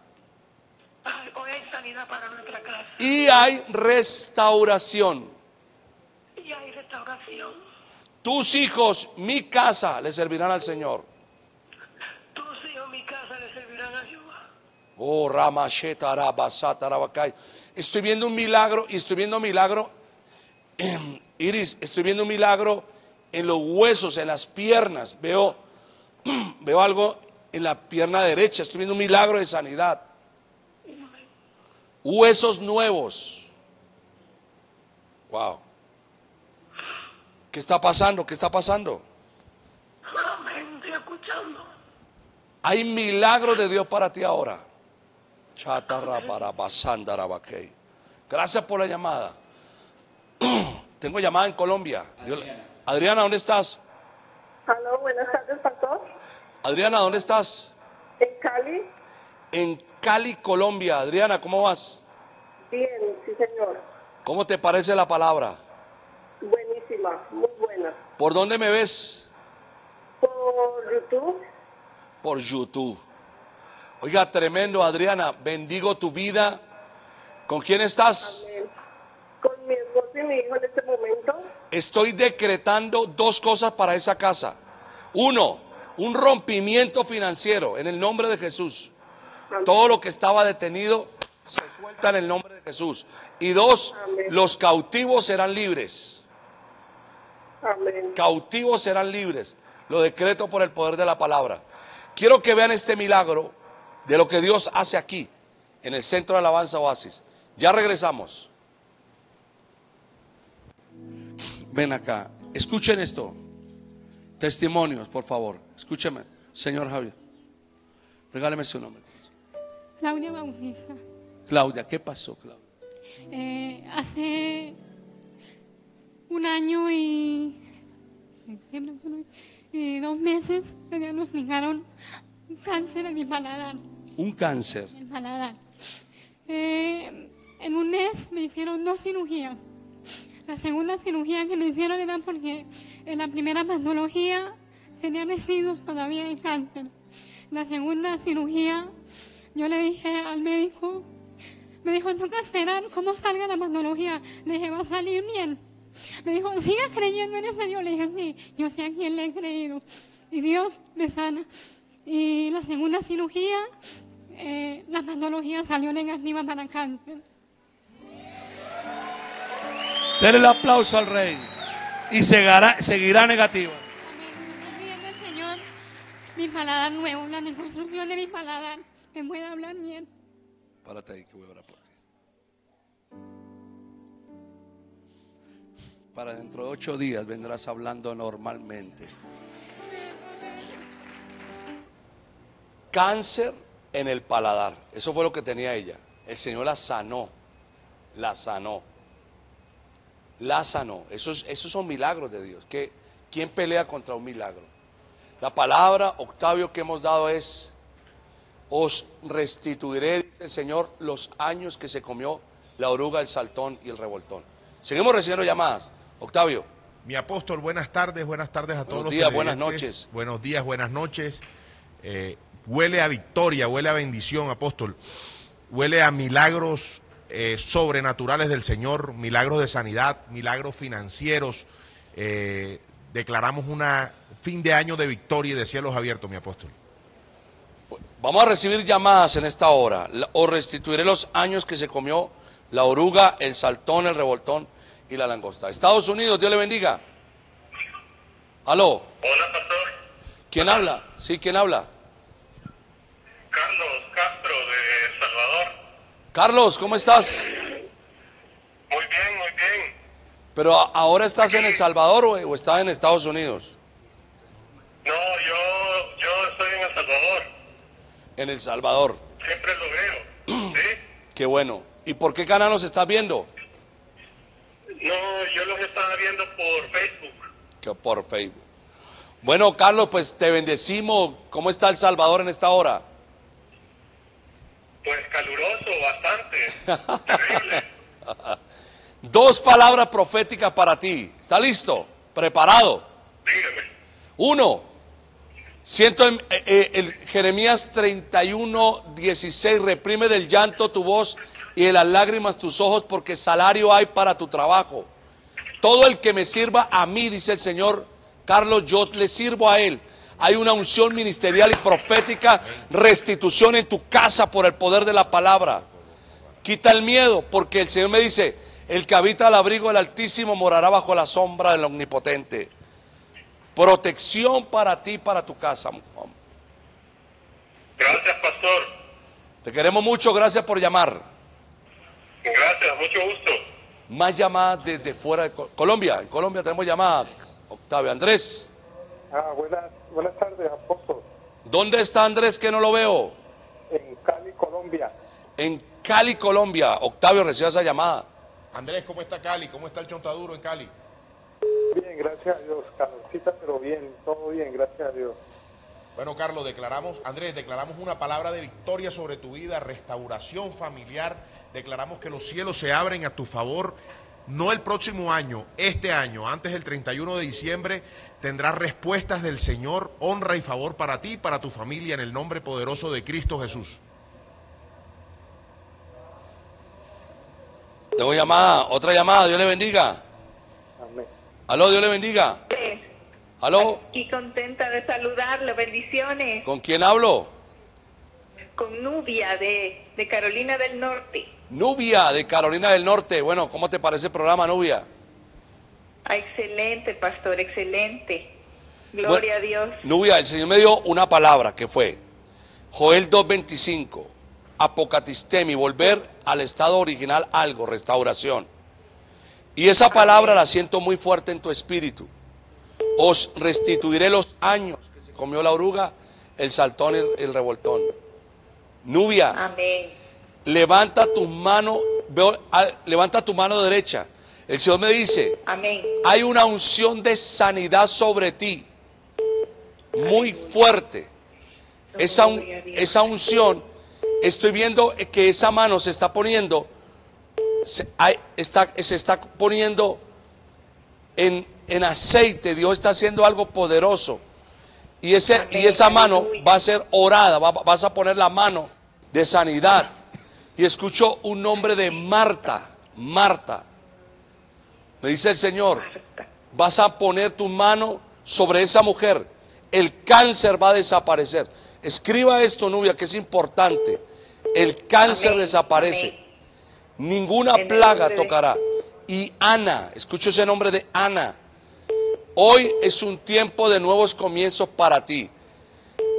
S6: Ay, hoy hay sanidad para nuestra casa.
S3: Y hay restauración.
S6: Y hay restauración.
S3: Tus hijos, mi casa, le servirán al Señor.
S6: Tus hijos, mi casa, le servirán a Jehová.
S3: Oh, Ramasheta, Rabasata, Rabakai. Estoy viendo un milagro y estoy viendo un milagro. em, Iris, estoy viendo un milagro en los huesos, en las piernas. Veo, veo algo en la pierna derecha. Estoy viendo un milagro de sanidad. Huesos nuevos. Wow. ¿Qué está pasando? ¿Qué está pasando?
S6: Estoy escuchando.
S3: Hay milagros de Dios para ti ahora. Chatarra para. Gracias por la llamada. Tengo llamada en Colombia. Adriana, ¿dónde estás?
S12: Aló, buenas tardes, pastor.
S3: Adriana, ¿dónde estás?
S12: En Cali,
S3: En Cali, Colombia. Adriana, ¿cómo vas?
S12: bien, sí, señor.
S3: ¿Cómo te parece la palabra?
S12: Buenísima, muy buena.
S3: ¿Por dónde me ves?
S12: Por YouTube,
S3: Por YouTube. Oiga, tremendo, Adriana. Bendigo tu vida. ¿Con quién estás?
S12: con mi esposo y mi hijo momento.
S3: Estoy decretando dos cosas para esa casa. Uno, un rompimiento financiero en el nombre de Jesús. Todo lo que estaba detenido se suelta en el nombre de Jesús. Y dos, los cautivos serán libres.
S12: Amén.
S3: Cautivos serán libres. Lo decreto por el poder de la palabra. Quiero que vean este milagro de lo que Dios hace aquí, en el centro de alabanza Oasis. Ya regresamos. Ven acá, escuchen esto. Testimonios, por favor. Escúcheme, señor Javier. Regáleme su nombre.
S13: Claudia Bautista.
S3: Claudia, ¿qué pasó, Claudia?
S13: Eh, hace un año y, y dos meses me diagnosticaron un cáncer en mi paladar.
S3: Un cáncer.
S13: en el paladar. Eh, en un mes me hicieron dos cirugías. La segunda cirugía que me hicieron era porque en la primera patología tenía residuos todavía de cáncer. La segunda cirugía, yo le dije al médico, me dijo, toca esperar cómo salga la patología. Le dije, va a salir bien. Me dijo, siga creyendo en ese Dios. Le dije, sí, yo sé a quién le he creído. Y Dios me sana. Y la segunda cirugía, eh, la patología salió negativa para cáncer.
S3: Denle el aplauso al rey. Y seguirá, seguirá negativa.
S13: Pidiendo al Señor mi paladar nuevo, la reconstrucción de mi paladar, que pueda hablar bien.
S3: Párate ahí que voy a orar por ti. Para dentro de ocho días vendrás hablando normalmente. Cáncer en el paladar. Eso fue lo que tenía ella. El Señor la sanó. La sanó. La sanó. Esos, esos son milagros de Dios. ¿Qué, ¿Quién pelea contra un milagro? La palabra, Octavio, que hemos dado es, os restituiré, dice el Señor, los años que se comió la oruga, el saltón y el revoltón. Seguimos recibiendo llamadas. Octavio.
S14: Mi apóstol, buenas tardes, buenas tardes a todos
S3: Buenos
S14: los
S3: días, buenas noches.
S14: Buenos días, buenas noches. Eh, huele a victoria, huele a bendición, apóstol. Huele a milagros eh, sobrenaturales del Señor, milagros de sanidad, milagros financieros. Eh, declaramos una fin de año de victoria y de cielos abiertos, mi apóstol.
S3: Vamos a recibir llamadas en esta hora. La- O restituiré los años que se comió la oruga, el saltón, el revoltón y la langosta. Estados Unidos, Dios le bendiga. Aló.
S15: Hola, pastor.
S3: ¿Quién habla? Sí, ¿quién habla?
S15: Carlos Castro de El Salvador.
S3: Carlos, ¿cómo estás?
S15: Muy bien, muy bien.
S3: Pero ahora estás en El Salvador o, o estás en Estados Unidos?
S15: No, yo, yo estoy en El Salvador.
S3: En El Salvador.
S15: Siempre lo veo. ¿Sí?
S3: Qué bueno. ¿Y por qué canal nos estás viendo?
S15: No, yo los estaba viendo por Facebook.
S3: Que por Facebook. Bueno, Carlos, pues te bendecimos. ¿Cómo está El Salvador en esta hora?
S15: Pues caluroso, bastante.
S3: Dos palabras proféticas para ti. ¿Está listo? ¿Preparado? Uno. Siento en eh, eh, el Jeremías 31, 16, reprime del llanto tu voz y de las lágrimas tus ojos, porque salario hay para tu trabajo. Todo el que me sirva a mí, dice el Señor, Carlos, yo le sirvo a él. Hay una unción ministerial y profética, restitución en tu casa por el poder de la palabra. Quita el miedo, porque el Señor me dice, el que habita al abrigo del Altísimo morará bajo la sombra del Omnipotente. Protección para ti, para tu casa.
S15: Gracias, pastor.
S3: Te queremos mucho, gracias por llamar.
S15: Gracias, mucho gusto.
S3: Más llamadas desde fuera de Co- Colombia. En Colombia tenemos llamadas. Octavio Andrés.
S16: Ah, buenas, buenas tardes, apóstol.
S3: ¿Dónde está Andrés que no lo veo?
S16: En Cali, Colombia.
S3: En Cali, Colombia. Octavio recibe esa llamada.
S14: Andrés, ¿cómo está Cali? ¿Cómo está el chontaduro en Cali?
S16: Bien, gracias a Dios, Carlosita, pero bien, todo bien, gracias a Dios.
S14: Bueno, Carlos, declaramos, Andrés, declaramos una palabra de victoria sobre tu vida, restauración familiar. Declaramos que los cielos se abren a tu favor. No el próximo año, este año, antes del 31 de diciembre, tendrás respuestas del Señor, honra y favor para ti y para tu familia en el nombre poderoso de Cristo Jesús.
S3: Tengo llamada, otra llamada, Dios le bendiga.
S16: Amén.
S3: Aló, Dios le bendiga. Aló,
S17: Y contenta de saludarlo, bendiciones.
S3: ¿con quién hablo?
S17: Con Nubia de, de Carolina del Norte.
S3: Nubia de Carolina del Norte. Bueno, ¿cómo te parece el programa, Nubia?
S17: Ah, excelente, pastor, excelente. Gloria
S3: Bueno,
S17: a Dios.
S3: Nubia, el Señor me dio una palabra que fue Joel 2.25, apocatistemi, volver al estado original algo, restauración. Y esa palabra la siento muy fuerte en tu espíritu. Os restituiré los años que se comió la oruga, el saltón y el, el revoltón. Nubia,
S17: Amén.
S3: levanta tu mano, veo, levanta tu mano derecha. El Señor me dice,
S17: Amén.
S3: hay una unción de sanidad sobre ti, muy fuerte. Esa unción, estoy viendo que esa mano se está poniendo, se, está, se está poniendo en, en aceite. Dios está haciendo algo poderoso. Y, ese, y esa mano va a ser orada, va- vas a poner la mano de sanidad. Y escucho un nombre de Marta, Marta. Me dice el Señor, vas a poner tu mano sobre esa mujer. El cáncer va a desaparecer. Escriba esto, Nubia, que es importante. El cáncer desaparece. Ninguna
S17: En
S3: plaga
S17: de-
S3: tocará. Y Ana, escucho ese nombre de Ana. Hoy es un tiempo de nuevos comienzos para ti.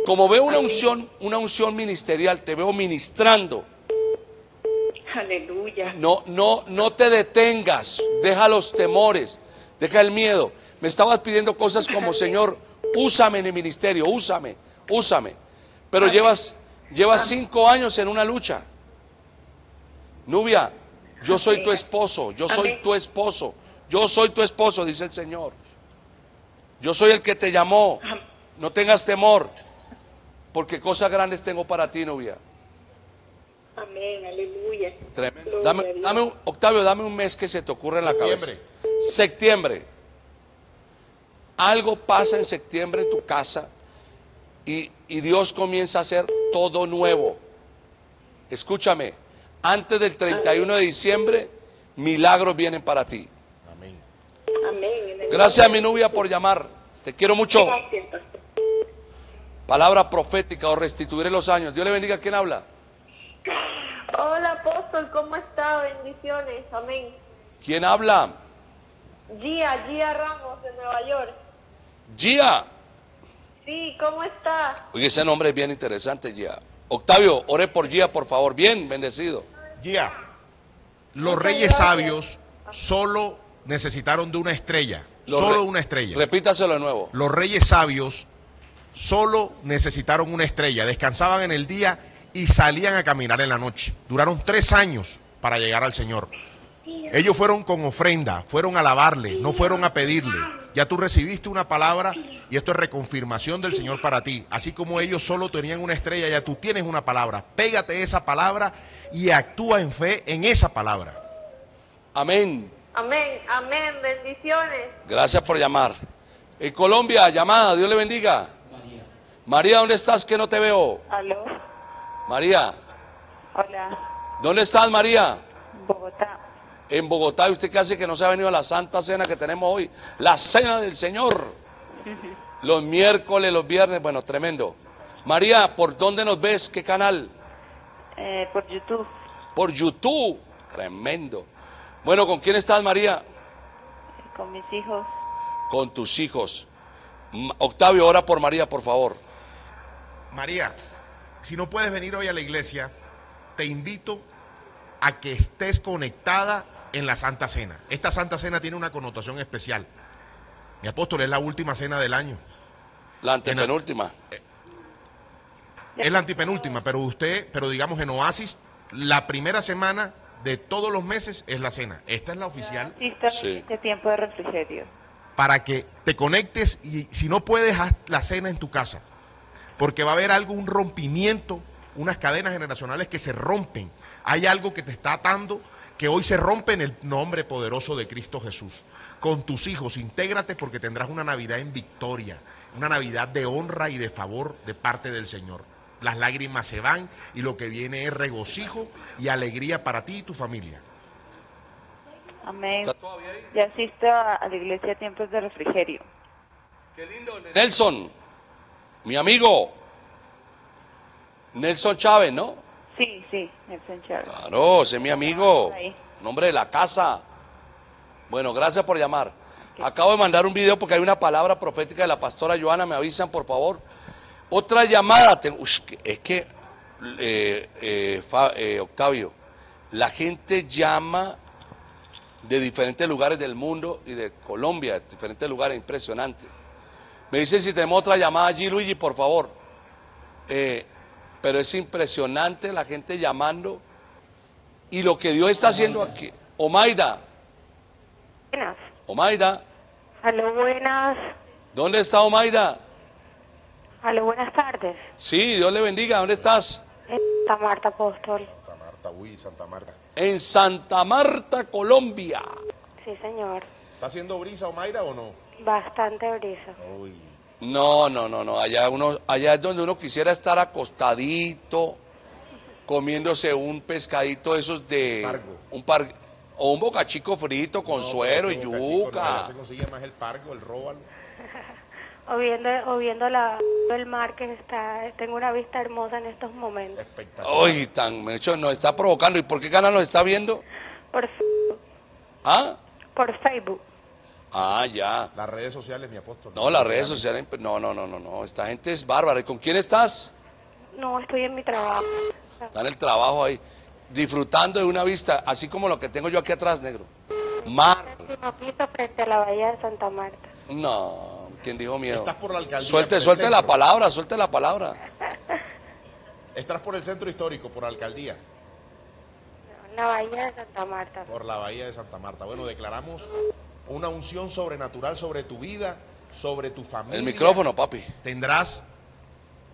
S3: Como veo una unción, una unción ministerial, te veo ministrando.
S17: Aleluya.
S3: No, no, no te detengas. Deja los temores, deja el miedo. Me estabas pidiendo cosas como, Señor, úsame en el ministerio, úsame, úsame. Pero llevas, llevas cinco años en una lucha. Nubia, yo soy tu esposo, yo soy tu esposo, yo soy tu esposo, dice el Señor. Yo soy el que te llamó. No tengas temor, porque cosas grandes tengo para ti, Nubia.
S17: Amén, aleluya.
S3: Tremendo. Dame, dame un- Octavio, dame un mes que se te ocurre en la cabeza.
S14: Septiembre.
S3: Septiembre. Algo pasa en septiembre en tu casa y, y Dios comienza a hacer todo nuevo. Escúchame, antes del 31 de diciembre, milagros vienen para ti.
S12: Amén.
S3: Gracias a mi novia por llamar. Te quiero mucho. Palabra profética o restituiré los años. Dios le bendiga. ¿Quién habla?
S10: Hola, apóstol, ¿cómo está? Bendiciones, amén.
S3: ¿Quién habla?
S10: Gia, Gia Ramos de Nueva York.
S3: Gia.
S10: Sí, ¿cómo está?
S3: Oye, ese nombre es bien interesante, Gia. Octavio, ore por Gia, por favor. Bien, bendecido.
S14: Guía, los reyes sabios solo necesitaron de una estrella.
S3: Los
S14: solo
S3: re-
S14: una estrella.
S3: Repítaselo de nuevo.
S14: Los reyes sabios solo necesitaron una estrella. Descansaban en el día y salían a caminar en la noche. Duraron tres años para llegar al Señor. Ellos fueron con ofrenda, fueron a alabarle, no fueron a pedirle. Ya tú recibiste una palabra y esto es reconfirmación del Señor para ti. Así como ellos solo tenían una estrella, ya tú tienes una palabra. Pégate esa palabra y actúa en fe en esa palabra.
S3: Amén.
S10: Amén, amén, bendiciones.
S3: Gracias por llamar. En Colombia, llamada, Dios le bendiga. María. María, ¿dónde estás que no te veo?
S8: Aló,
S3: María,
S8: hola,
S3: ¿dónde estás María?
S8: Bogotá.
S3: En Bogotá, ¿y usted qué hace que no se ha venido a la santa cena que tenemos hoy? La cena del Señor. Los miércoles, los viernes, bueno, tremendo. María, ¿por dónde nos ves? ¿Qué canal?
S8: Eh, por YouTube,
S3: Por YouTube. Tremendo. Bueno, ¿con quién estás María?
S8: con mis hijos.
S3: Con tus hijos. Octavio, ora por María, por favor.
S14: María, si no puedes venir hoy a la iglesia, te invito a que estés conectada en la Santa Cena. Esta Santa Cena tiene una connotación especial. Mi apóstol es la última cena del año.
S3: La antepenúltima.
S14: Es la antipenúltima, pero usted, pero digamos en Oasis, la primera semana de todos los meses es la cena. Esta es la oficial
S8: en este tiempo de refrigerio.
S14: para que te conectes y si no puedes, haz la cena en tu casa. Porque va a haber algo, un rompimiento, unas cadenas generacionales que se rompen. Hay algo que te está atando que hoy se rompe en el nombre poderoso de Cristo Jesús. Con tus hijos, intégrate porque tendrás una Navidad en victoria, una Navidad de honra y de favor de parte del Señor. Las lágrimas se van y lo que viene es regocijo y alegría para ti y tu familia.
S8: Amén. Ya asisto a, la iglesia a tiempos de refrigerio.
S3: Nelson, mi amigo. Nelson Chávez, ¿no?
S8: Sí, sí, Nelson Chávez.
S3: Claro, ese es mi amigo. Nombre de la casa. Bueno, gracias por llamar. Acabo de mandar un video porque hay una palabra profética de la pastora Joana. Me avisan, por favor. Otra llamada. Que- es que, eh, eh, Fa- eh, Octavio, la gente llama de diferentes lugares del mundo y de Colombia, de diferentes lugares, impresionante. Me dicen si tenemos otra llamada allí, Luigi, por favor. Eh, pero es impresionante la gente llamando y lo que Dios está haciendo aquí. Omaida,
S7: Buenas.
S3: Omaida,
S7: Aló, buenas.
S3: ¿dónde está Omaida?
S7: Aló, buenas tardes.
S3: Sí, Dios le bendiga, ¿dónde estás?
S7: Santa Marta Apóstol.
S14: Santa Marta, uy, Santa Marta.
S3: En Santa Marta, Colombia.
S7: Sí, señor.
S14: ¿Está haciendo brisa Omaira o no?
S7: Bastante brisa.
S3: No, no, no, no, allá, uno, allá es donde uno quisiera estar acostadito, comiéndose un pescadito de esos de... Un par, o un bocachico frito con suero y
S14: Boca Chico, no,
S3: yuca.
S14: se consigue más el pargo, el róbalo.
S7: O viendo, o viendo la, el mar que está, tengo una vista hermosa en estos momentos.
S3: Uy, tan hecho nos está provocando. ¿Y por qué canal nos está viendo?
S7: Por,
S3: ¿Ah?
S7: por Facebook.
S3: Ah, ya.
S14: Las redes sociales, mi apóstol.
S3: No, las redes sociales. No, no, no, no, no. Esta gente es bárbara. ¿Y con quién estás?
S7: No, estoy en mi trabajo.
S3: Está en el trabajo ahí. Disfrutando de una vista, así como lo que tengo yo aquí atrás, negro. Mar.
S7: Frente a la bahía de Santa Marta.
S3: No, ¿quién dijo miedo?
S14: Estás por la alcaldía.
S3: Suelte, suelte la palabra, suelte la palabra.
S14: Estás por el centro histórico, por la alcaldía,
S7: En la bahía de Santa Marta.
S14: por la bahía de Santa Marta. Bueno, declaramos una unción sobrenatural sobre tu vida, sobre tu familia.
S3: El micrófono, papi.
S14: Tendrás,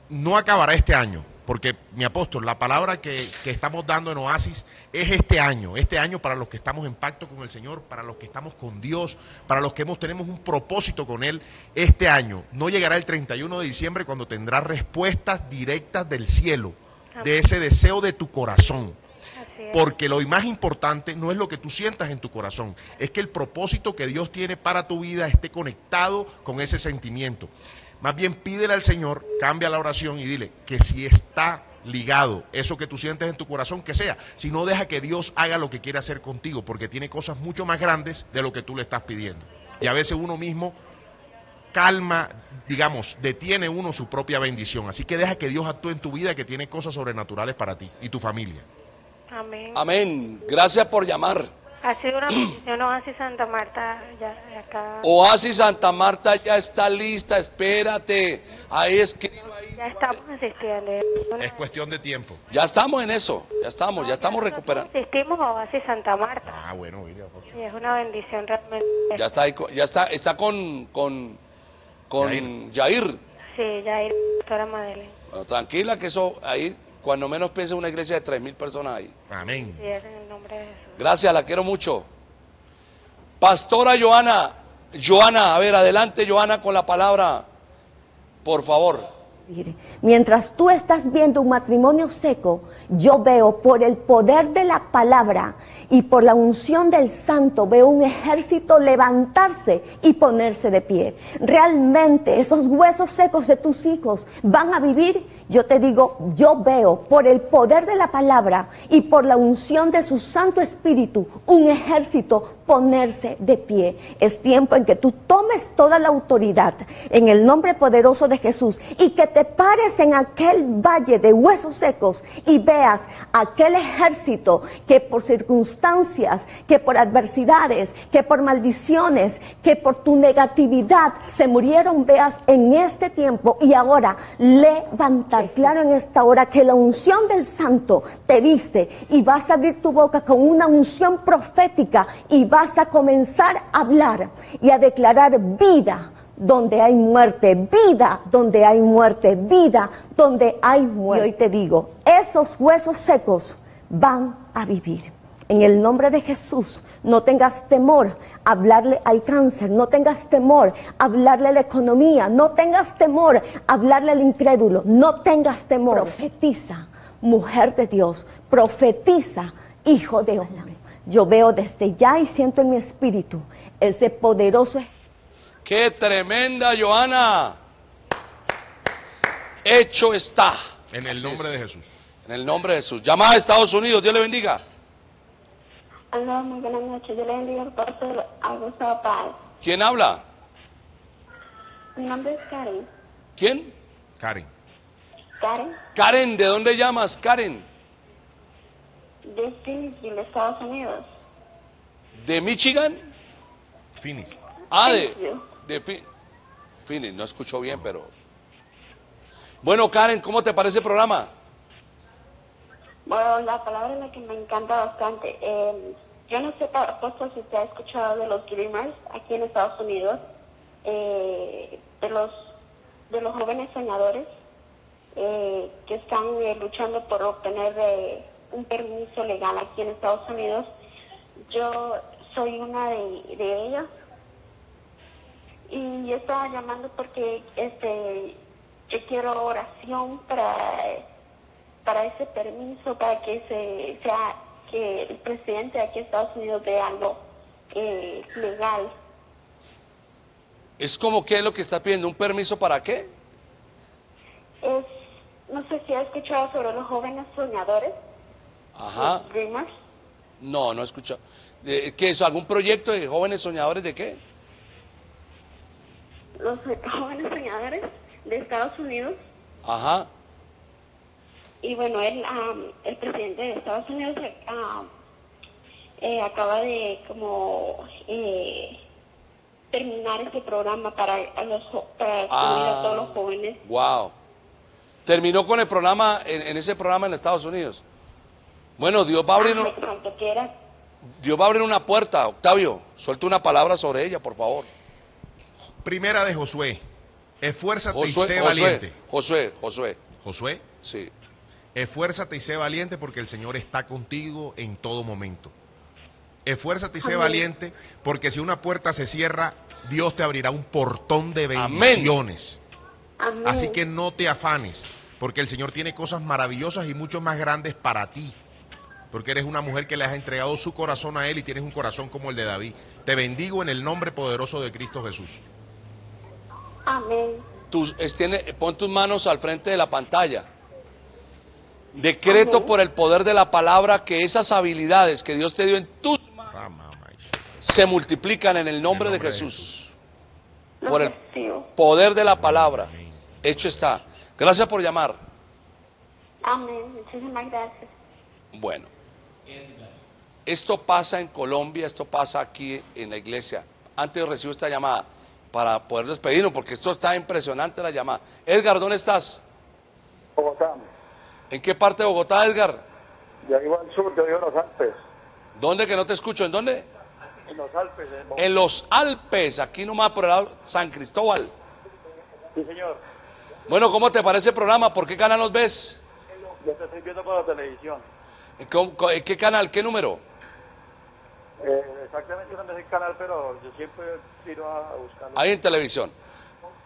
S14: no acabará este año, Porque, mi apóstol, la palabra que, que estamos dando en Oasis es este año, este año para los que estamos en pacto con el Señor, para los que estamos con Dios, para los que hemos, tenemos un propósito con Él, este año. No llegará el 31 de diciembre cuando tendrás respuestas directas del cielo, de ese deseo de tu corazón. Porque lo más importante no es lo que tú sientas en tu corazón, es que el propósito que Dios tiene para tu vida esté conectado con ese sentimiento. Más bien pídele al Señor, cambia la oración y dile que si está ligado eso que tú sientes en tu corazón, que sea. Si no, deja que Dios haga lo que quiere hacer contigo, porque tiene cosas mucho más grandes de lo que tú le estás pidiendo. Y a veces uno mismo calma, digamos, detiene uno su propia bendición. Así que deja que Dios actúe en tu vida, que tiene cosas sobrenaturales para ti y tu familia.
S7: Amén.
S3: Amén. Gracias por llamar.
S7: Ha sido una bendición Oasis Santa Marta ya acá.
S3: Oasis Santa Marta ya está lista, espérate. Ahí es que
S7: Ya estamos asistiendo.
S14: Es cuestión de tiempo.
S3: ya estamos en eso, ya estamos, ya estamos recuperando.
S7: Asistimos a Oasis Santa Marta.
S14: Ah, bueno, mire, apóstol.
S7: Y es una bendición realmente.
S3: Ya está ahí, ya está, está con, con, con Yair.
S7: Sí, ya ir, doctora Madeleine.
S3: Bueno, tranquila que eso ahí, cuando menos piense una iglesia de tres mil personas ahí.
S14: Amén.
S7: Sí, es en el nombre de Jesús.
S3: Gracias, la quiero mucho. Pastora Joana, Joana, a ver, adelante Joana con la palabra, por favor.
S18: Mientras tú estás viendo un matrimonio seco, yo veo por el poder de la palabra y por la unción del santo, veo un ejército levantarse y ponerse de pie. Realmente esos huesos secos de tus hijos van a vivir. Yo te digo, yo veo por el poder de la palabra y por la unción de su Santo Espíritu un ejército ponerse de pie. Es tiempo en que tú tomes toda la autoridad en el nombre poderoso de Jesús y que te pares en aquel valle de huesos secos y veas aquel ejército que por circunstancias, que por adversidades, que por maldiciones, que por tu negatividad se murieron, veas en este tiempo y ahora Claro en esta hora que la unción del santo te viste y vas a abrir tu boca con una unción profética y vas a comenzar a hablar y a declarar vida donde hay muerte, vida donde hay muerte, vida donde hay muerte. Y hoy te digo, esos huesos secos van a vivir. En el nombre de Jesús, no tengas temor a hablarle al cáncer, no tengas temor a hablarle a la economía, no tengas temor a hablarle al incrédulo, no tengas temor. Profetiza, mujer de Dios, profetiza, hijo de hombre. Yo veo desde ya y siento en mi espíritu ese poderoso
S3: ¡Qué tremenda Joana! Hecho está.
S14: En el
S3: Así
S14: nombre
S3: es.
S14: de Jesús.
S3: En el nombre de Jesús. Llamada a Estados Unidos, Dios le bendiga.
S19: Hola, muy buenas noches. Yo le bendigo al pastor Augusto Paz.
S3: ¿Quién habla?
S19: Mi nombre es Karen.
S3: ¿Quién?
S14: Karen.
S19: Karen,
S3: Karen, ¿de dónde llamas, Karen?
S19: de Phoenixville, Estados Unidos.
S3: ¿De Michigan?
S14: Finis.
S3: Ah, de, de Phi- Phoenix, no escucho bien, pero... Bueno, Karen, ¿cómo te parece el programa?
S19: Bueno, la palabra es la que me encanta bastante. Eh, yo no sé, apóstol, si usted ha escuchado de los Dreamers aquí en Estados Unidos, eh, de los de los jóvenes soñadores eh, que están eh, luchando por obtener eh, un permiso legal aquí en Estados Unidos. Yo soy una de, de ellas y yo estaba llamando porque este yo quiero oración para para ese permiso para que se sea que el presidente de aquí de Estados Unidos dé algo eh, legal
S3: Es como que es lo que está pidiendo, ¿un permiso para qué?
S19: es no sé si ha escuchado sobre los jóvenes soñadores
S3: Ajá.
S19: dreamers
S3: No, no he escuchado. ¿Qué es? ¿Algún proyecto de jóvenes soñadores de qué?
S19: los jóvenes soñadores de Estados Unidos
S3: Ajá.
S19: Y bueno él am, el presidente de Estados Unidos eh, acaba de como eh, terminar ese programa para a los para incluir a
S3: Ah.
S19: todos los jóvenes
S3: Wow. Terminó con el programa, en, en ese programa en Estados Unidos. Bueno, Dios va a abrir,
S19: Ah, era
S3: Dios va a abrir una puerta. Octavio, suelta una palabra sobre ella, por favor.
S14: Primera de Josué. Esfuérzate y
S3: Josué,
S14: sé
S3: Josué,
S14: valiente.
S3: Josué, Josué.
S14: Josué.
S3: Sí.
S14: Esfuérzate y sé valiente porque el Señor está contigo en todo momento. Esfuérzate y sé
S3: Amén.
S14: valiente porque si una puerta se cierra, Dios te abrirá un portón de bendiciones.
S19: Amén.
S14: Así que no te afanes, porque el Señor tiene cosas maravillosas y mucho más grandes para ti. Porque eres una mujer que le has entregado su corazón a Él y tienes un corazón como el de David. Te bendigo en el nombre poderoso de Cristo Jesús.
S19: Amén.
S3: Tus- es- tiene- pon tus manos al frente de la pantalla. Decreto por el poder de la palabra que esas habilidades que Dios te dio en tus se multiplican en el nombre de Jesús. Por el poder de la palabra. Hecho está. Gracias por llamar.
S19: Amén. Muchísimas gracias.
S3: Bueno, esto pasa en Colombia, esto pasa aquí en la iglesia. Antes recibo esta llamada para poder despedirnos, porque esto está impresionante la llamada. Edgar, ¿dónde estás?
S16: Bogotá.
S3: ¿En qué parte de Bogotá, Edgar?
S16: Yo vivo al sur, yo vivo en los Alpes.
S3: ¿Dónde que no te escucho? ¿En dónde?
S16: En los Alpes, en.
S3: En los Alpes, aquí nomás por el lado San Cristóbal.
S16: Sí, señor.
S3: Bueno, ¿cómo te parece el programa? ¿Por qué canal nos ves?
S16: Yo te estoy viendo por la televisión.
S3: ¿En qué canal? ¿Qué número?
S16: Eh, exactamente no me sé el canal, pero yo siempre tiro a buscarlo.
S3: Ahí en televisión.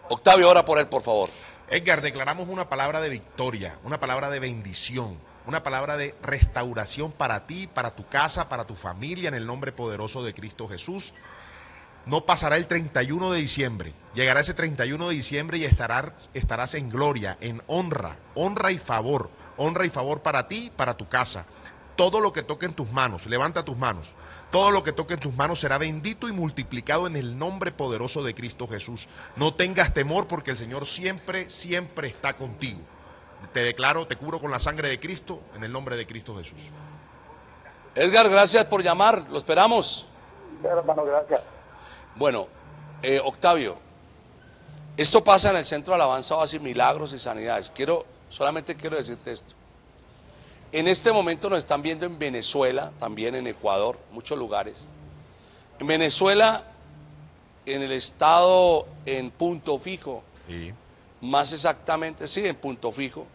S3: Octavio, ora por él, por favor.
S14: Edgar, declaramos una palabra de victoria, una palabra de bendición, una palabra de restauración para ti, para tu casa, para tu familia, en el nombre poderoso de Cristo Jesús. No pasará el 31 de diciembre. Llegará ese 31 de diciembre y estarás, estarás en gloria, en honra, honra y favor. Honra y favor para ti, para tu casa. Todo lo que toque en tus manos, levanta tus manos. Todo lo que toque en tus manos será bendito y multiplicado en el nombre poderoso de Cristo Jesús. No tengas temor porque el Señor siempre, siempre está contigo. Te declaro, te cubro con la sangre de Cristo en el nombre de Cristo Jesús.
S3: Edgar, gracias por llamar. Lo esperamos.
S16: Hermano, gracias.
S3: Bueno, eh, Octavio, esto pasa en el Centro de Alabanza Oasis Milagros y Sanidades. Quiero, solamente quiero decirte esto. En este momento nos están viendo en Venezuela, también en Ecuador, muchos lugares. En Venezuela, en el estado en punto fijo, más exactamente, sí, en punto fijo,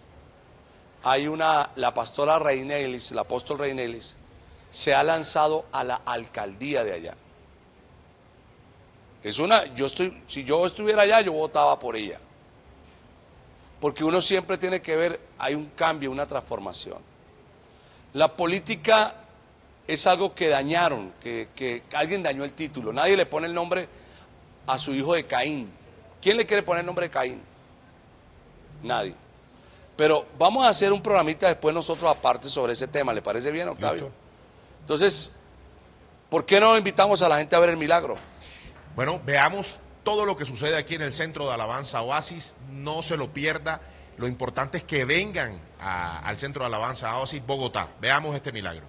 S3: hay una, la pastora Reinelis, el apóstol Reinelis, se ha lanzado a la alcaldía de allá. Es una, yo estoy, si yo estuviera allá, yo votaba por ella. Porque uno siempre tiene que ver, hay un cambio, una transformación. La política es algo que dañaron, que, que alguien dañó el título. Nadie le pone el nombre a su hijo de Caín. ¿Quién le quiere poner el nombre de Caín? Nadie. Pero vamos a hacer un programita después nosotros aparte sobre ese tema. ¿Le parece bien, Octavio? Entonces, ¿por qué no invitamos a la gente a ver el milagro?
S14: Bueno, veamos todo lo que sucede aquí en el centro de Alabanza Oasis. No se lo pierda. Lo importante es que vengan a- al centro de Alabanza Oasis Bogotá. Veamos este milagro.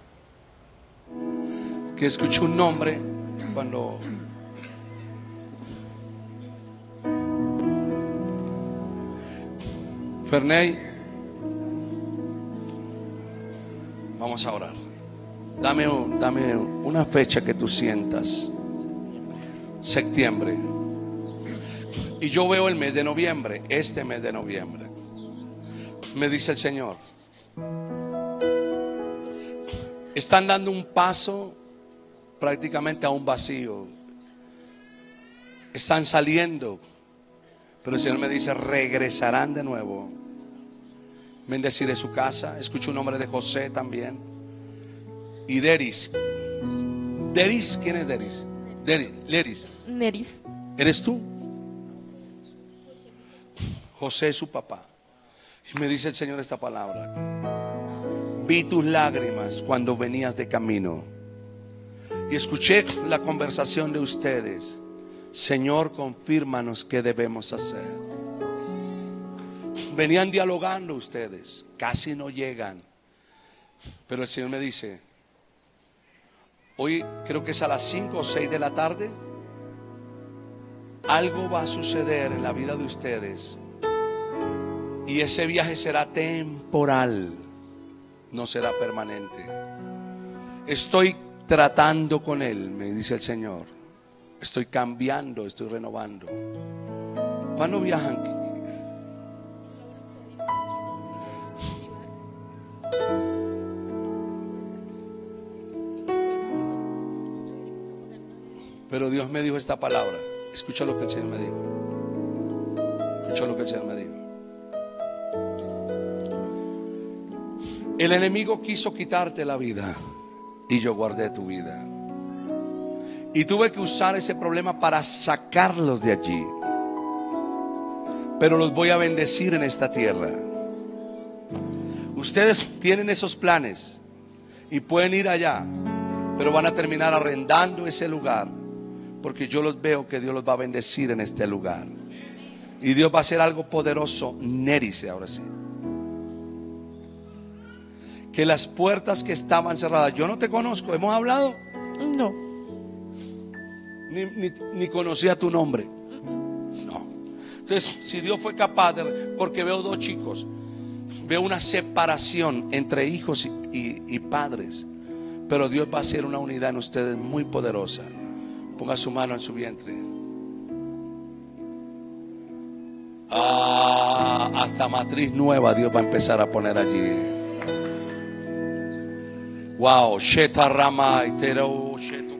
S3: que escuché un nombre cuando Ferney vamos a orar dame, dame una fecha que tú sientas septiembre y yo veo el mes de noviembre este mes de noviembre me dice el Señor están dando un paso prácticamente a un vacío. Están saliendo. Pero el Señor me dice, regresarán de nuevo. Bendeciré su casa. Escucho un nombre de José también. Y Deris. Deris, ¿quién es Deris? Deris, Leris.
S20: Neris.
S3: ¿Eres tú? José es su papá. Y me dice el Señor esta palabra. Vi tus lágrimas cuando venías de camino. Y escuché la conversación de ustedes. Señor, confírmanos qué debemos hacer. Venían dialogando ustedes. Casi no llegan. Pero el Señor me dice, hoy creo que es a las 5 o 6 de la tarde. Algo va a suceder en la vida de ustedes. Y ese viaje será temporal, no será permanente. Estoy tratando con Él, me dice el Señor. Estoy cambiando, estoy renovando. ¿Cuándo viajan? Pero Dios me dijo esta palabra. Escucha lo que el Señor me dijo. Escucha lo que el Señor me dijo. El enemigo quiso quitarte la vida y yo guardé tu vida. Y tuve que usar ese problema para sacarlos de allí. Pero los voy a bendecir en esta tierra. Ustedes tienen esos planes y pueden ir allá, pero van a terminar arrendando ese lugar, porque yo los veo que Dios los va a bendecir en este lugar. Y Dios va a hacer algo poderoso. Nérice ahora sí. Que las puertas que estaban cerradas, yo no te conozco, hemos hablado.
S4: No.
S3: Ni, ni, ni conocía tu nombre. No. Entonces, si Dios fue capaz de, porque veo dos chicos, veo una separación entre hijos y, y- y padres, pero Dios va a hacer una unidad en ustedes muy poderosa. Ponga su mano en su vientre. Ah, hasta matriz nueva Dios va a empezar a poner allí. Wow, Sheta Rama Itero, Shetu.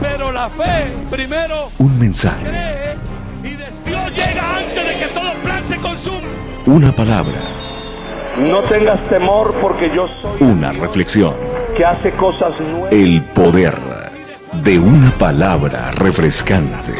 S3: Pero la fe primero
S2: Un mensaje,
S3: cree y Dios llega antes de que todo plan se consuma.
S2: una palabra,
S1: No tengas temor porque yo soy
S2: una reflexión.
S1: que hace cosas nuevas.
S2: El poder de una palabra refrescante.